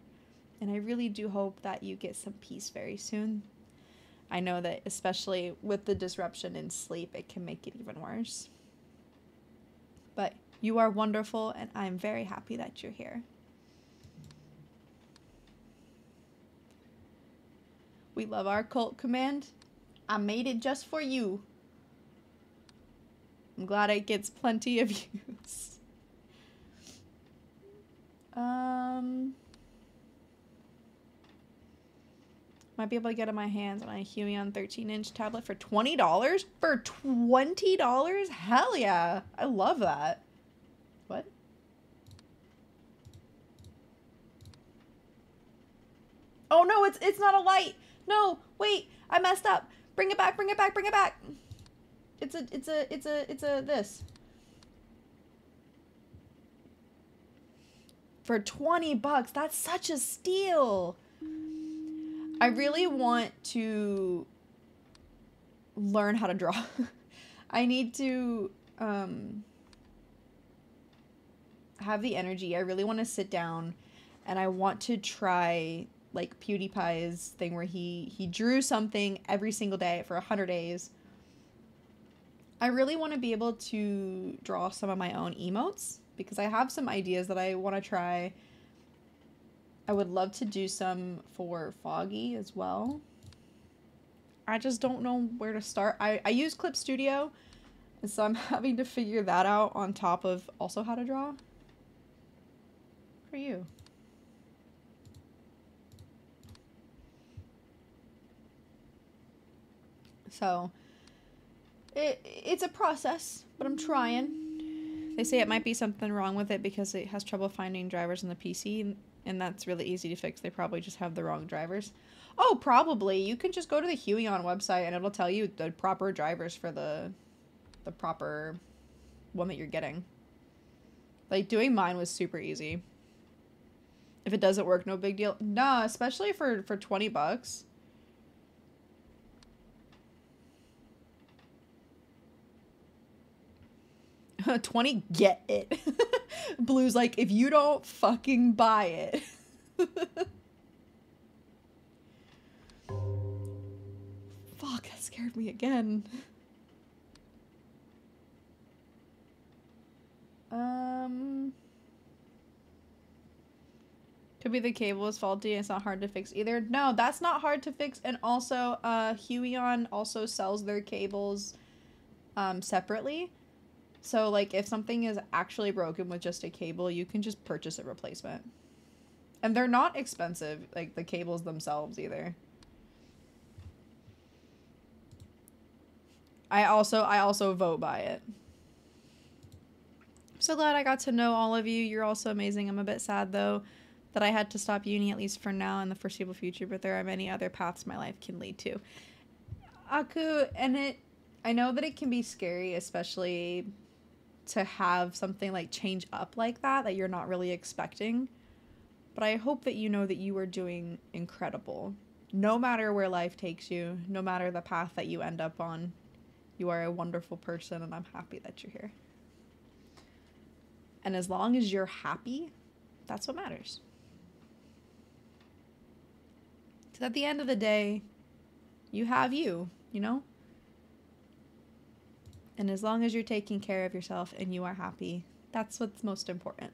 And I really do hope that you get some peace very soon. I know that, especially with the disruption in sleep, it can make it even worse. But You are wonderful, and I'm very happy that you're here. We love our cult command. I made it just for you. I'm glad it gets plenty of use. Um, might be able to get in my hands on a Huion 13 inch tablet for $20? For $20? Hell yeah. I love that. What? Oh no, it's it's not a light. No, wait, I messed up. Bring it back, bring it back, bring it back. It's a it's a it's a it's a this. For 20 bucks. That's such a steal. I really want to learn how to draw. I need to um have the energy. I really want to sit down and I want to try like PewDiePie's thing where he he drew something every single day for 100 days. I really want to be able to draw some of my own emotes because I have some ideas that I want to try. I would love to do some for Foggy as well. I just don't know where to start. I, I use Clip Studio, and so I'm having to figure that out on top of also how to draw. For you. So it it's a process, but I'm trying. They say it might be something wrong with it because it has trouble finding drivers on the PC, and, and that's really easy to fix. They probably just have the wrong drivers. Oh, probably. You can just go to the Huion website and it'll tell you the proper drivers for the the proper one that you're getting. Like doing mine was super easy. If it doesn't work, no big deal. Nah, especially for for 20 bucks. Twenty, get it. Blue's like, if you don't fucking buy it. Fuck, that scared me again. Um. Could be the cable is faulty. It's not hard to fix either. No, that's not hard to fix. And also, uh, Huion also sells their cables um, separately. So, like, if something is actually broken with just a cable, you can just purchase a replacement. And they're not expensive, like the cables themselves either. I also I also vote buy it. I'm so glad I got to know all of you. You're all so amazing. I'm a bit sad though that I had to stop uni at least for now in the foreseeable future, but there are many other paths my life can lead to. Aku, and it I know that it can be scary, especially to have something like change up like that that you're not really expecting. But I hope that you know that you are doing incredible. No matter where life takes you, no matter the path that you end up on, you are a wonderful person and I'm happy that you're here. And as long as you're happy, that's what matters. Because at the end of the day, you have you, you know? And as long as you're taking care of yourself and you are happy, that's what's most important.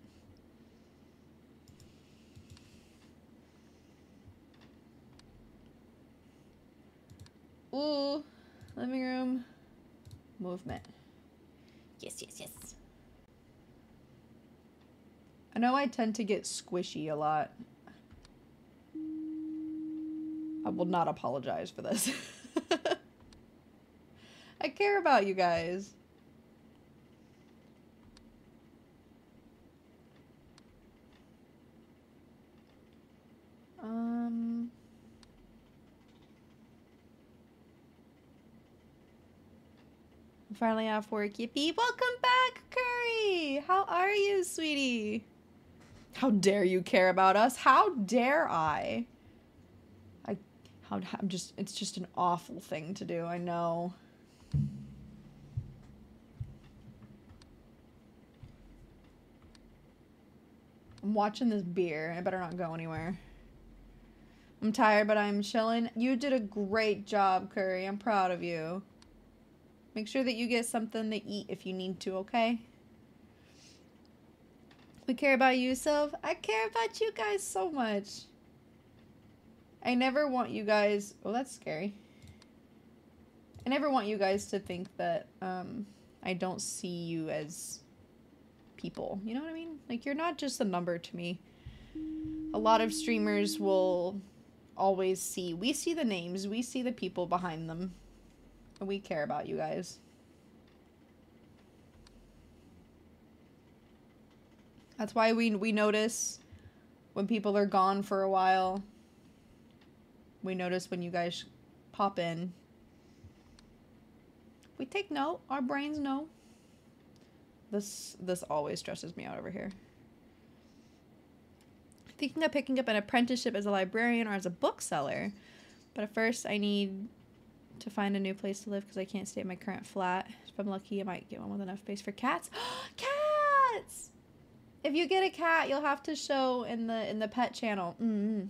Ooh, living room movement. Yes, yes, yes. I know I tend to get squishy a lot. I will not apologize for this. I care about you guys. Um. Finally off work, yippee! Welcome back, Curry. How are you, sweetie? How dare you care about us? How dare I? I, how I'm just. It's just an awful thing to do. I know. I'm watching this beer. I better not go anywhere. I'm tired, but I'm chilling. You did a great job, Curry. I'm proud of you. Make sure that you get something to eat if you need to, okay? We care about you, Sylv. I care about you guys so much. I never want you guys. Oh, that's scary. I never want you guys to think that um, I don't see you as people. You know what I mean? Like, you're not just a number to me. A lot of streamers will always see. We see the names, we see the people behind them. And we care about you guys. That's why we we notice when people are gone for a while. We notice when you guys pop in. We take note. Our brains know. This this always stresses me out over here. Thinking of picking up an apprenticeship as a librarian or as a bookseller, but at first I need to find a new place to live because I can't stay at my current flat. If I'm lucky, I might get one with enough space for cats. cats! If you get a cat, you'll have to show in the in the pet channel. mm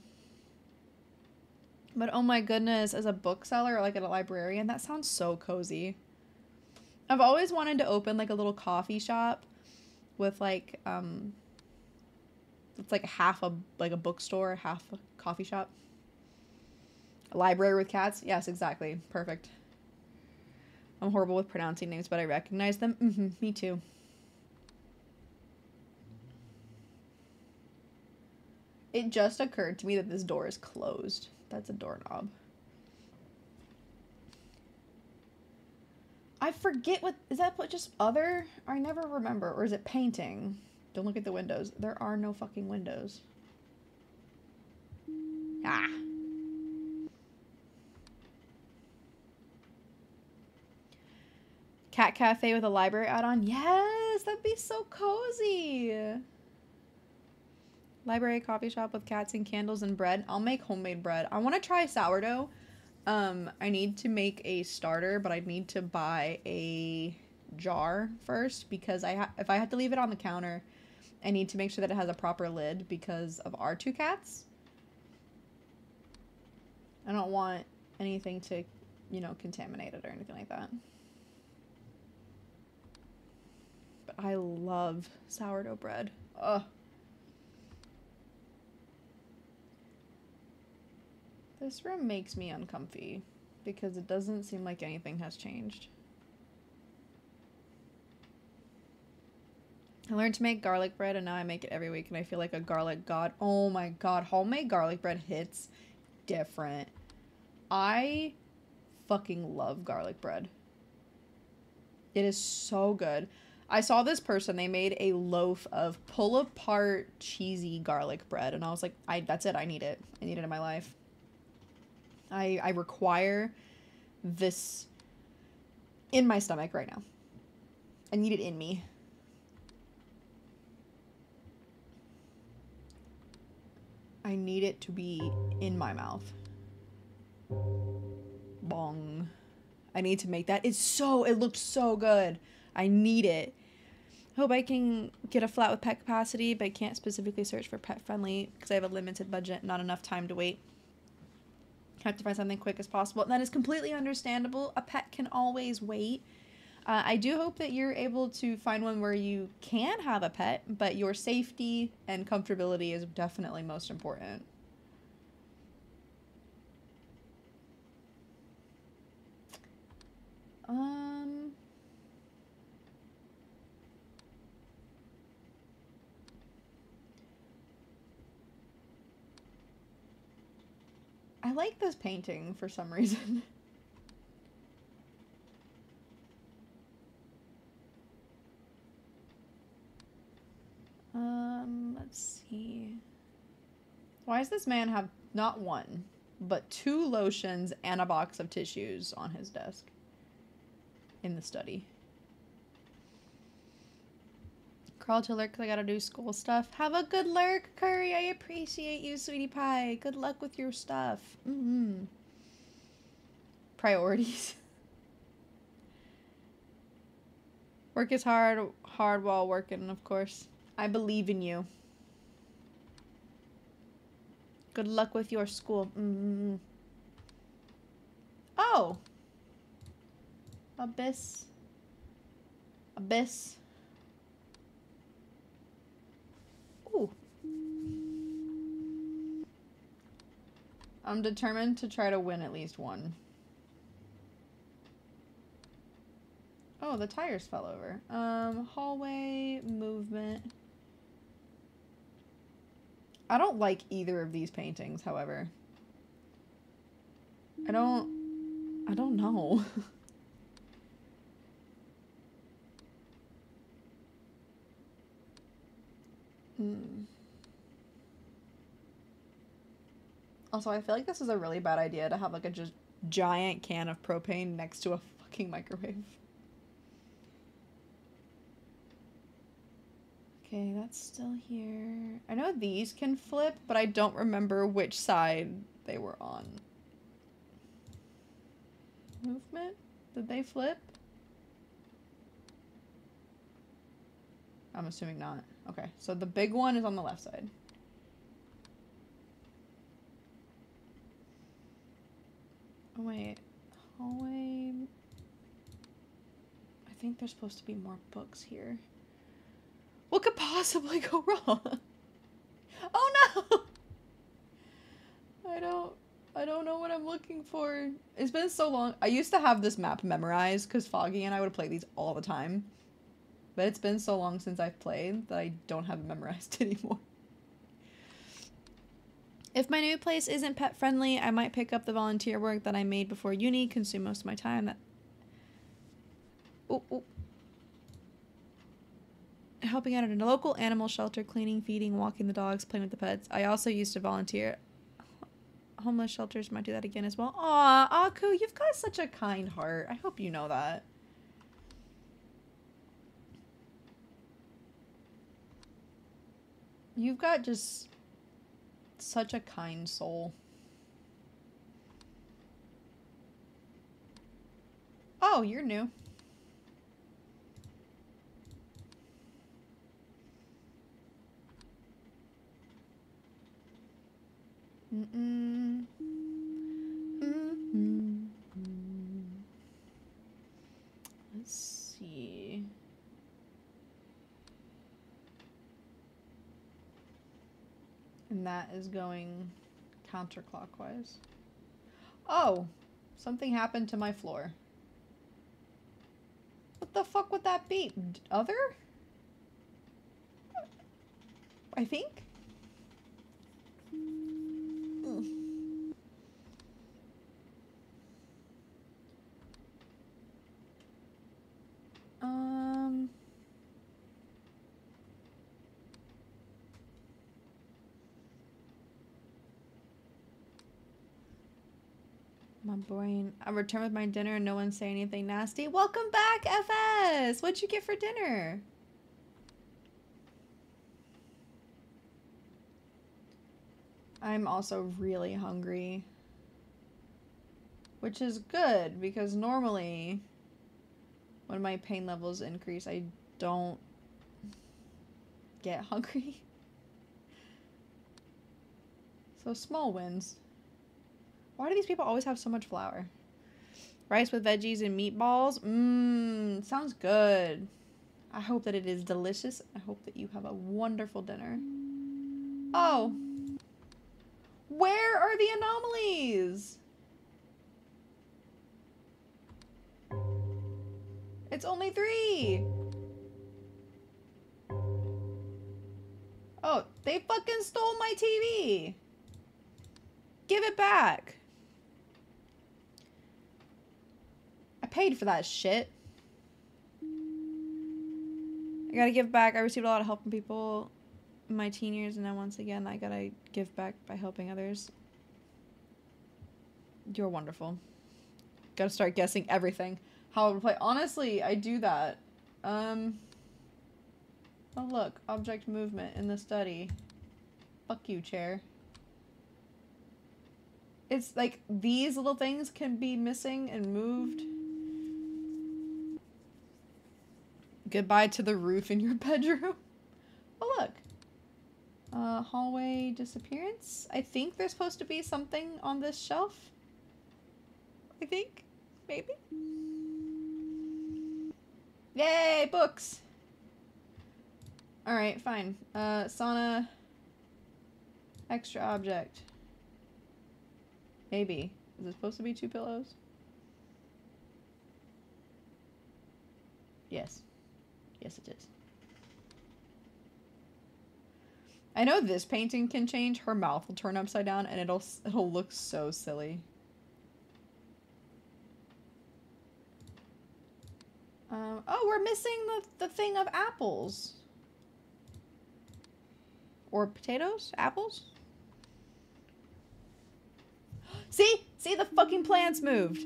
But oh my goodness, as a bookseller or like at a librarian, that sounds so cozy. I've always wanted to open like a little coffee shop with like um it's like half a like a bookstore, half a coffee shop. A library with cats? Yes, exactly. Perfect. I'm horrible with pronouncing names, but I recognize them. hmm me too. It just occurred to me that this door is closed. That's a doorknob. I forget what is that just other? I never remember. Or is it painting? Don't look at the windows. There are no fucking windows. Ah. Cat cafe with a library add-on. Yes, that'd be so cozy. Library coffee shop with cats and candles and bread. I'll make homemade bread. I want to try sourdough. Um, I need to make a starter, but I need to buy a jar first because I ha- if I have to leave it on the counter, I need to make sure that it has a proper lid because of our two cats. I don't want anything to, you know, contaminate it or anything like that. But I love sourdough bread. Ugh. This room makes me uncomfy because it doesn't seem like anything has changed. I learned to make garlic bread and now I make it every week and I feel like a garlic god. Oh my god, homemade garlic bread hits different. I fucking love garlic bread. It is so good. I saw this person, they made a loaf of pull apart cheesy garlic bread and I was like, I that's it, I need it. I need it in my life. I I require this in my stomach right now. I need it in me. I need it to be in my mouth. Bong. I need to make that. It's so, it looks so good. I need it. Hope I can get a flat with pet capacity, but I can't specifically search for pet friendly because I have a limited budget, not enough time to wait. Have to find something quick as possible. And that is completely understandable. A pet can always wait. Uh, I do hope that you're able to find one where you can have a pet, but your safety and comfortability is definitely most important. Um. Like this painting for some reason. Um, let's see. Why does this man have not one, but two lotions and a box of tissues on his desk in the study? Crawl to lurk 'cause I gotta do school stuff. Have a good lurk, Curry. I appreciate you, sweetie pie. Good luck with your stuff. Mm-hmm. Priorities. Work is hard, hard while working, of course. I believe in you. Good luck with your school. Mm. -hmm. Oh. Abyss. Abyss. I'm determined to try to win at least one. Oh, the tires fell over. Um, hallway movement. I don't like either of these paintings, however. I don't I don't know. Hmm. Also, I feel like this is a really bad idea to have like a just giant can of propane next to a fucking microwave. Okay, that's still here. I know these can flip, but I don't remember which side they were on. Movement? Did they flip? I'm assuming not. Okay, so the big one is on the left side. Wait. Hallway. I think there's supposed to be more books here. What could possibly go wrong? Oh no! I don't I don't know what I'm looking for. It's been so long. I used to have this map memorized because Foggy and I would play these all the time. But it's been so long since I've played that I don't have it memorized anymore. If my new place isn't pet friendly, I might pick up the volunteer work that I made before uni, consume most of my time. That ooh, ooh. Helping out at a local animal shelter, cleaning, feeding, walking the dogs, playing with the pets. I also used to volunteer. Homeless shelters might do that again as well. Aw, Aku, you've got such a kind heart. I hope you know that. You've got just such a kind soul. Oh, you're new. Mm-mm. Mm-mm. Let's see. And that is going counterclockwise. Oh, something happened to my floor. What the fuck would that be? Other? I think? Brain. I returned with my dinner and no one say anything nasty. Welcome back, FS! What'd you get for dinner? I'm also really hungry. Which is good because normally when my pain levels increase, I don't get hungry. So small wins. Why do these people always have so much flour? Rice with veggies and meatballs? Mmm, sounds good. I hope that it is delicious. I hope that you have a wonderful dinner. Oh. Where are the anomalies? It's only three. Oh, they fucking stole my TV. Give it back. Paid for that shit. I gotta give back. I received a lot of help from people in my teen years, and now once again, I gotta give back by helping others. You're wonderful. Gotta start guessing everything. How I play. Honestly, I do that. Um. Oh look, object movement in the study. Fuck you, chair. It's like these little things can be missing and moved. Goodbye to the roof in your bedroom. Oh look. Uh, hallway disappearance. I think there's supposed to be something on this shelf. I think. Maybe. Yay, books! Alright, fine. Uh, sauna. Extra object. Maybe. Is it supposed to be two pillows? Yes. Yes, it is. I know this painting can change. Her mouth will turn upside down and it'll it'll look so silly. Um, oh, we're missing the, the thing of apples. Or potatoes? Apples? See? See, the fucking plants moved.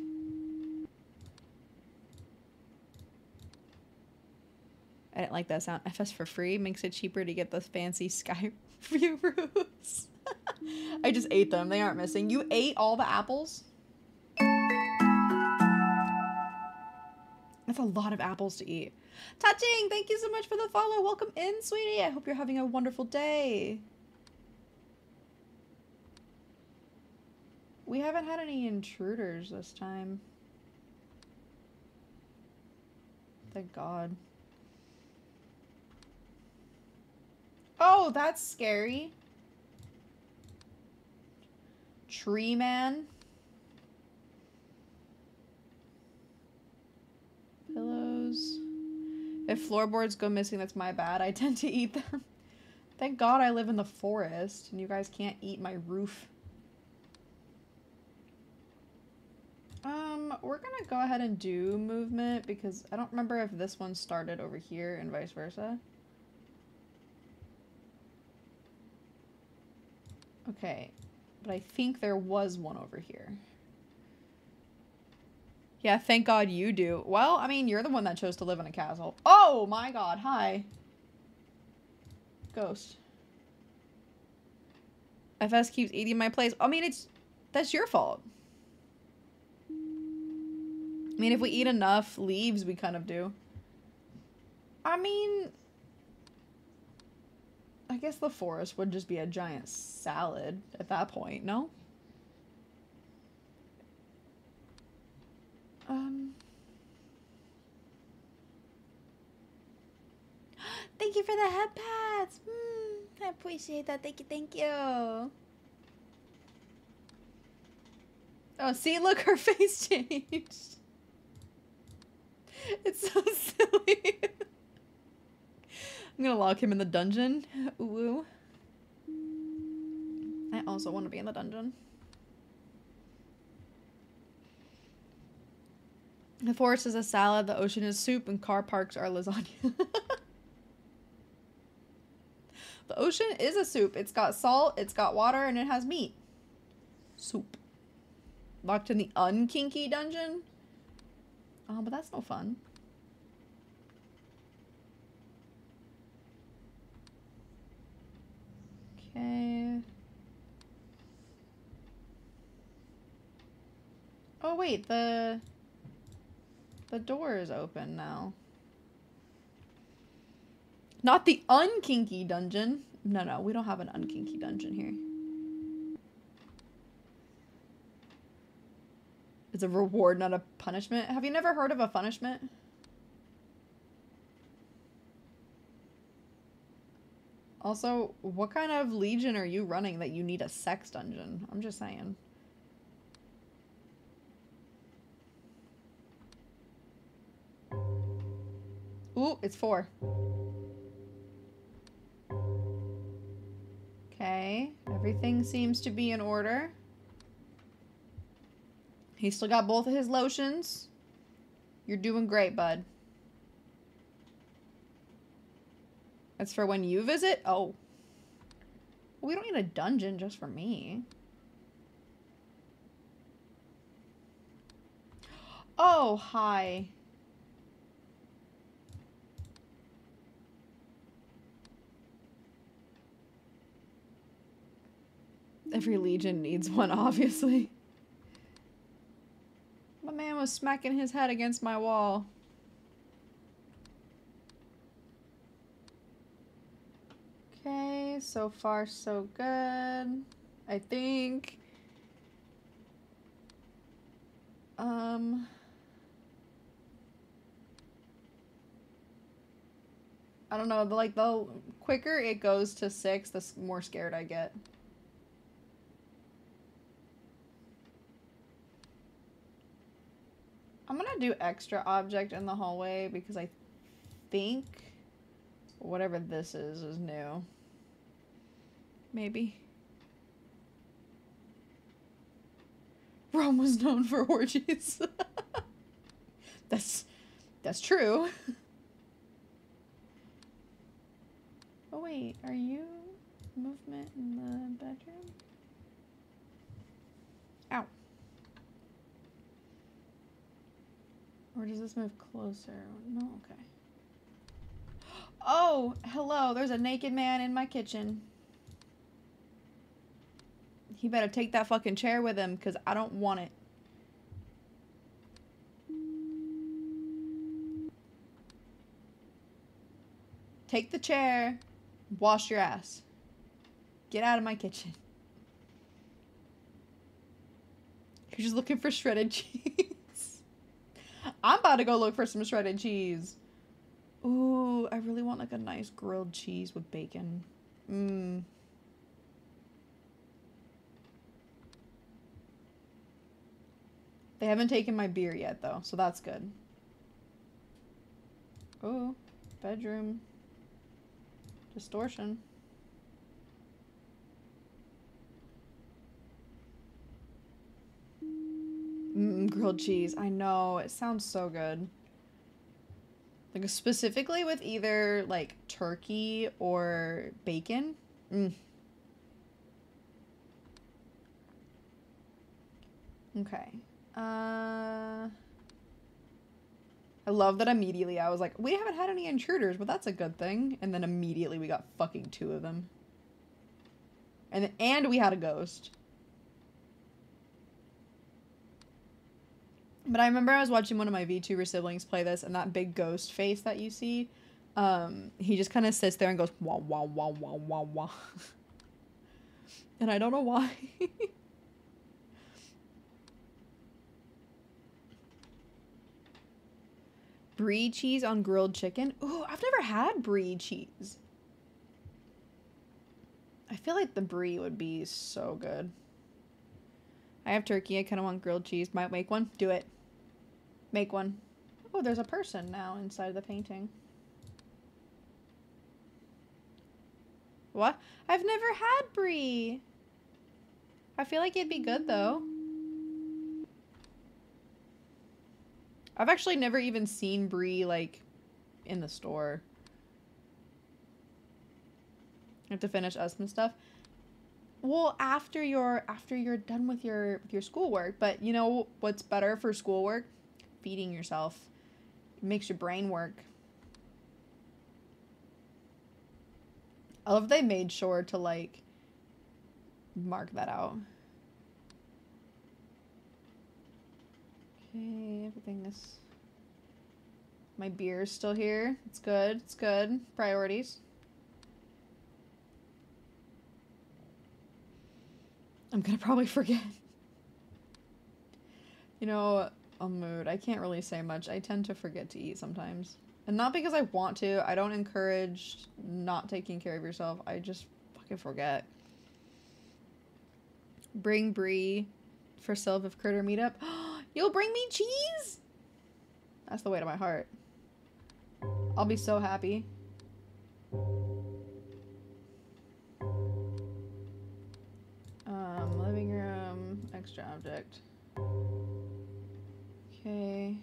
I didn't like that sound. FS for free makes it cheaper to get those fancy sky view roofs. I just ate them. They aren't missing. You ate all the apples? That's a lot of apples to eat. Touching, thank you so much for the follow. Welcome in, sweetie. I hope you're having a wonderful day. We haven't had any intruders this time. Thank God. Oh, that's scary. Tree man. Pillows. If floorboards go missing, that's my bad. I tend to eat them. Thank God I live in the forest and you guys can't eat my roof. Um, we're gonna go ahead and do movement because I don't remember if this one started over here and vice versa. Okay, but I think there was one over here. Yeah, thank God you do. Well, I mean, you're the one that chose to live in a castle. Oh my god, hi. Ghost. FS keeps eating my place. I mean, it's... That's your fault. I mean, if we eat enough leaves, we kind of do. I mean... I guess the forest would just be a giant salad at that point, no? Um... Thank you for the head pads! Mm, I appreciate that. Thank you, thank you. Oh, see, look, her face changed. It's so silly. I'm gonna lock him in the dungeon. Ooh. I also want to be in the dungeon. The forest is a salad, the ocean is soup, and car parks are lasagna. the ocean is a soup. It's got salt, it's got water, and it has meat. Soup. Locked in the unkinky dungeon? Oh, but that's no fun. Okay. Oh wait, the the door is open now. Not the unkinky dungeon. No, no, we don't have an unkinky dungeon here. It's a reward, not a punishment. Have you never heard of a punishment? Also, what kind of legion are you running that you need a sex dungeon? I'm just saying. Ooh, it's four. Okay, everything seems to be in order. He's still got both of his lotions. You're doing great, bud. That's for when you visit? Oh. We don't need a dungeon just for me. Oh, hi. Every legion needs one, obviously. My man was smacking his head against my wall. Okay, so far so good, I think. Um, I don't know, like the quicker it goes to six, the more scared I get. I'm gonna do extra object in the hallway because I think whatever this is is new. Maybe. Rome was known for orgies. that's that's true. oh wait, are you movement in the bedroom? Ow. Or does this move closer? No, okay. Oh, hello. There's a naked man in my kitchen. He better take that fucking chair with him because I don't want it. Take the chair. Wash your ass. Get out of my kitchen. You're just looking for shredded cheese. I'm about to go look for some shredded cheese. Ooh, I really want like a nice grilled cheese with bacon. Mmm. They haven't taken my beer yet though, so that's good. Ooh, bedroom. Distortion. Mm, grilled cheese. I know. It sounds so good. Like specifically with either like turkey or bacon. Mm. Okay. Uh I love that immediately I was like, we haven't had any intruders, but that's a good thing. And then immediately we got fucking two of them. And and we had a ghost. But I remember I was watching one of my VTuber siblings play this, and that big ghost face that you see, um, he just kind of sits there and goes wah wah wah wah wah wah, and I don't know why. brie cheese on grilled chicken. Ooh, I've never had brie cheese. I feel like the brie would be so good. I have turkey. I kind of want grilled cheese. Might make one. Do it. Make one. Oh, there's a person now inside of the painting. What? I've never had brie. I feel like it'd be good though. I've actually never even seen brie like in the store. I have to finish us some stuff. Well, after you're after you're done with your your schoolwork, but you know what's better for schoolwork? Feeding yourself. It makes your brain work. I love they made sure to like mark that out. Okay, everything is my beer's still here. It's good. It's good. Priorities. I'm gonna probably forget. You know, a mood. I can't really say much. I tend to forget to eat sometimes. And not because I want to. I don't encourage not taking care of yourself. I just fucking forget. Bring Brie for Sylve of Critter Meetup. You'll bring me cheese? That's the way to my heart. I'll be so happy. Um, living room, extra object. Okay.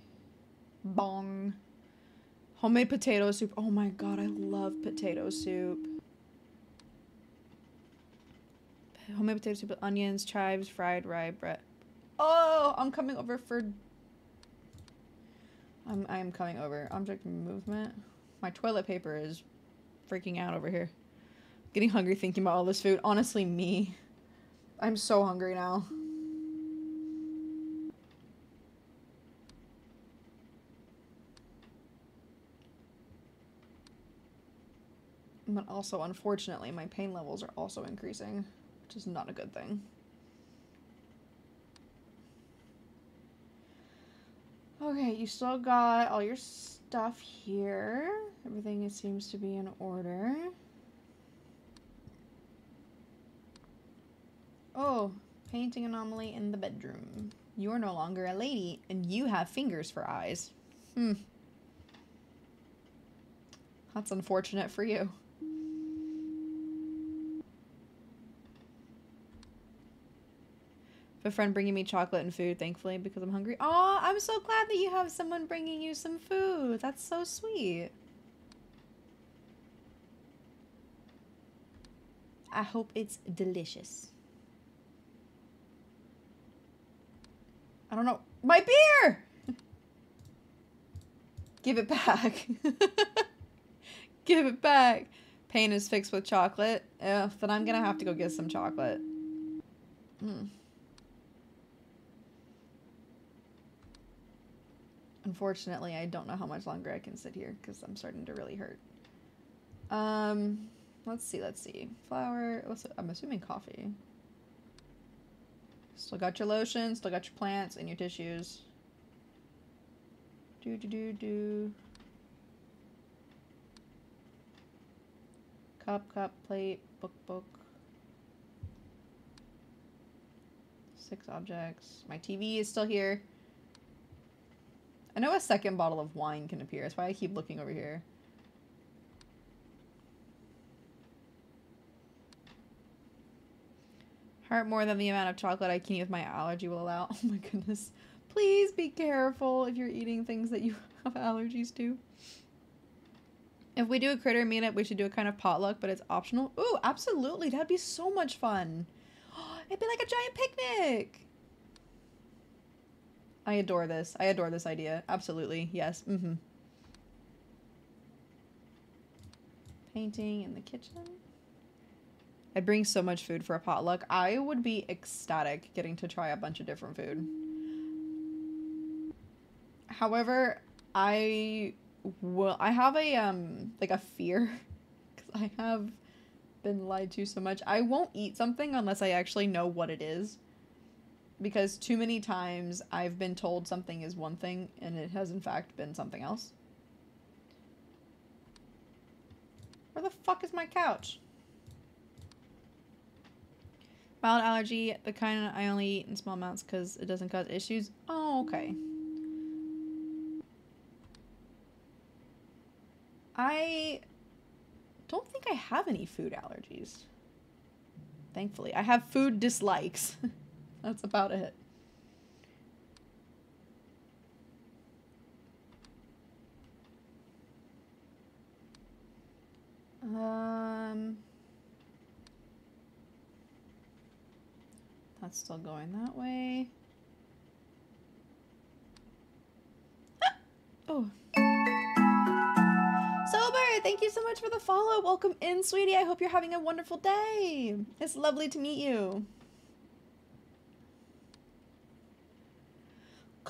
Bong. Homemade potato soup. Oh my god, I love potato soup. Homemade potato soup with onions, chives, fried rye bread. Oh, I'm coming over for... I'm, I'm coming over. Object movement. My toilet paper is freaking out over here. Getting hungry thinking about all this food. Honestly, me. I'm so hungry now. But also, unfortunately, my pain levels are also increasing, which is not a good thing. Okay, you still got all your stuff here. Everything seems to be in order. Oh, painting anomaly in the bedroom. You're no longer a lady, and you have fingers for eyes. Hmm. That's unfortunate for you. A friend bringing me chocolate and food, thankfully, because I'm hungry. Oh, I'm so glad that you have someone bringing you some food. That's so sweet. I hope it's delicious. I don't know. My beer! Give it back. Give it back. Pain is fixed with chocolate. Ugh, then I'm gonna have to go get some chocolate. Mm. Unfortunately, I don't know how much longer I can sit here because I'm starting to really hurt. Um, let's see, let's see. Flour? I'm assuming coffee. Still got your lotion, still got your plants and your tissues. Do do do do. Cup, cup, plate, book, book. Six objects. My TV is still here. I know a second bottle of wine can appear. That's why I keep looking over here. Heart more than the amount of chocolate I can eat with my allergy will allow. Oh my goodness. Please be careful if you're eating things that you have allergies to. If we do a critter meetup, we should do a kind of potluck, but it's optional. Ooh, absolutely. That'd be so much fun. It'd be like a giant picnic. I adore this. I adore this idea. Absolutely. Yes. Mm-hmm. Painting in the kitchen. I'd bring so much food for a potluck. I would be ecstatic getting to try a bunch of different food. However, I will I have a um like a fear cuz I have been lied to so much. I won't eat something unless I actually know what it is. Because too many times I've been told something is one thing and it has in fact been something else. Where the fuck is my couch? Mild allergy, the kind I only eat in small amounts because it doesn't cause issues. Oh, okay. I don't think I have any food allergies. Thankfully. I have food dislikes. That's about it. Um... That's still going that way. Ah! Oh. Sober, thank you so much for the follow. Welcome in, sweetie. I hope you're having a wonderful day. It's lovely to meet you.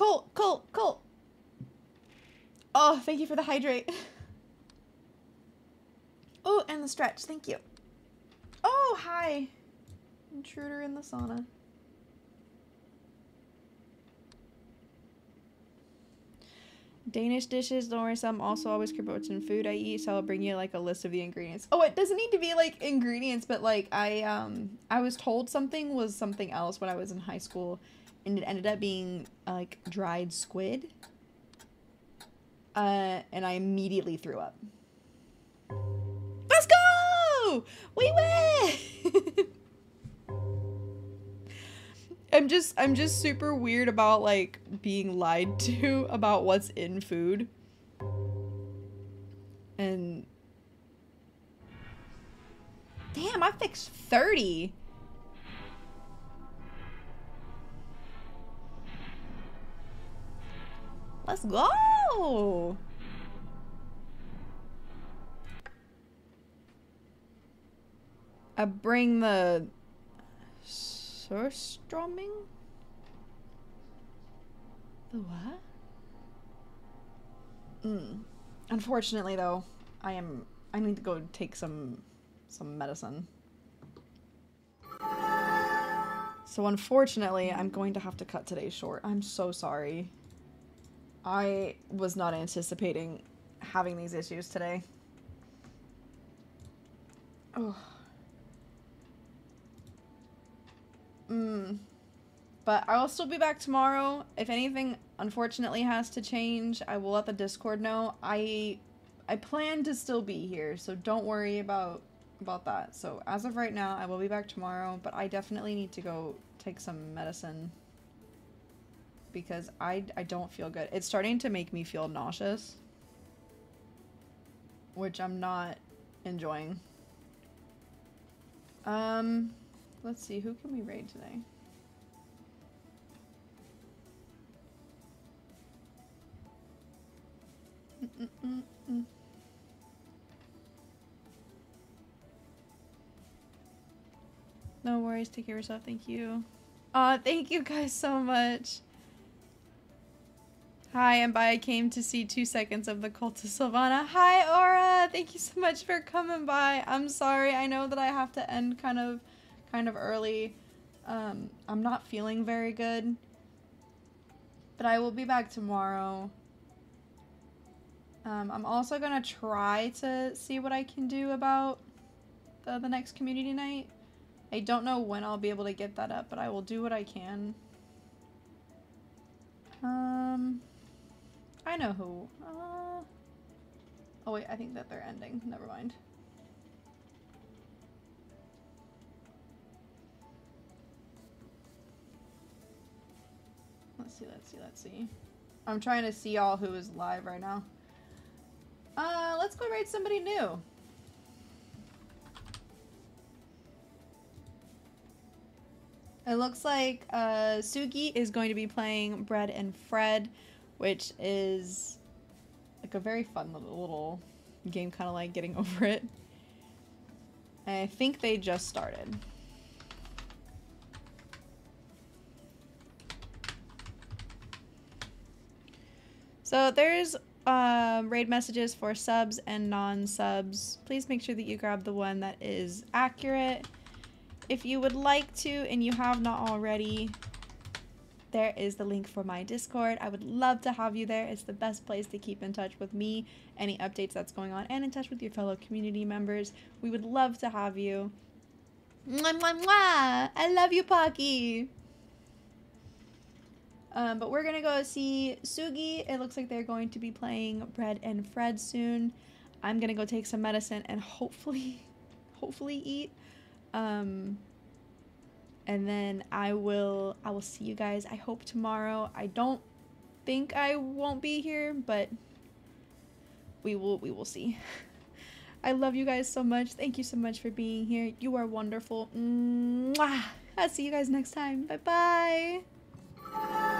Colt, Colt, Colt. Oh, thank you for the hydrate. Oh, and the stretch. Thank you. Oh, hi. Intruder in the sauna. Danish dishes, don't worry, some also always about what's in food I eat, so I'll bring you like a list of the ingredients. Oh, it doesn't need to be like ingredients, but like I um I was told something was something else when I was in high school and it ended up being uh, like dried squid. Uh and I immediately threw up. Let's go! We win! I'm just I'm just super weird about like being lied to about what's in food. And Damn, I fixed 30. Let's go. I bring the Surströmming? The what? Mm. Unfortunately, though, I am. I need to go take some some medicine. So unfortunately, I'm going to have to cut today short. I'm so sorry. I was not anticipating having these issues today. Oh. Mm. But I will still be back tomorrow. If anything unfortunately has to change, I will let the Discord know. I I plan to still be here, so don't worry about about that. So as of right now, I will be back tomorrow, but I definitely need to go take some medicine because I I don't feel good. It's starting to make me feel nauseous, which I'm not enjoying. Um, let's see, who can we raid today? Mm-mm-mm-mm. No worries, take care of yourself, thank you. Aw, thank you guys so much. Hi, I'm by. I came to see two seconds of the cult of Sylvana. Hi, Aura. Thank you so much for coming by. I'm sorry. I know that I have to end kind of, kind of early. Um, I'm not feeling very good, but I will be back tomorrow. Um, I'm also gonna try to see what I can do about the, the next community night. I don't know when I'll be able to get that up, but I will do what I can. Um, I know who. Uh, oh wait, I think that they're ending. Never mind. Let's see, let's see, let's see. I'm trying to see all who is live right now. Uh, let's go raid somebody new. It looks like uh, Sugi is going to be playing Bread and Fred, which is like a very fun little, game, kind of like getting over it. I think they just started. So there's um, raid messages for subs and non-subs. Please make sure that you grab the one that is accurate. If you would like to and you have not already, there is the link for my Discord. I would love to have you there. It's the best place to keep in touch with me, any updates that's going on, and in touch with your fellow community members. We would love to have you. Mwah, mwah, mwah. I love you, Pocky. Um, but we're gonna go see Sugi. It looks like they're going to be playing Bread and Fred soon. I'm gonna go take some medicine and hopefully, hopefully eat. Um, and then I will I will see you guys. I hope tomorrow. I don't think I won't be here, but we will we will see. I love you guys so much. Thank you so much for being here. You are wonderful. Mwah! I'll see you guys next time. Bye bye.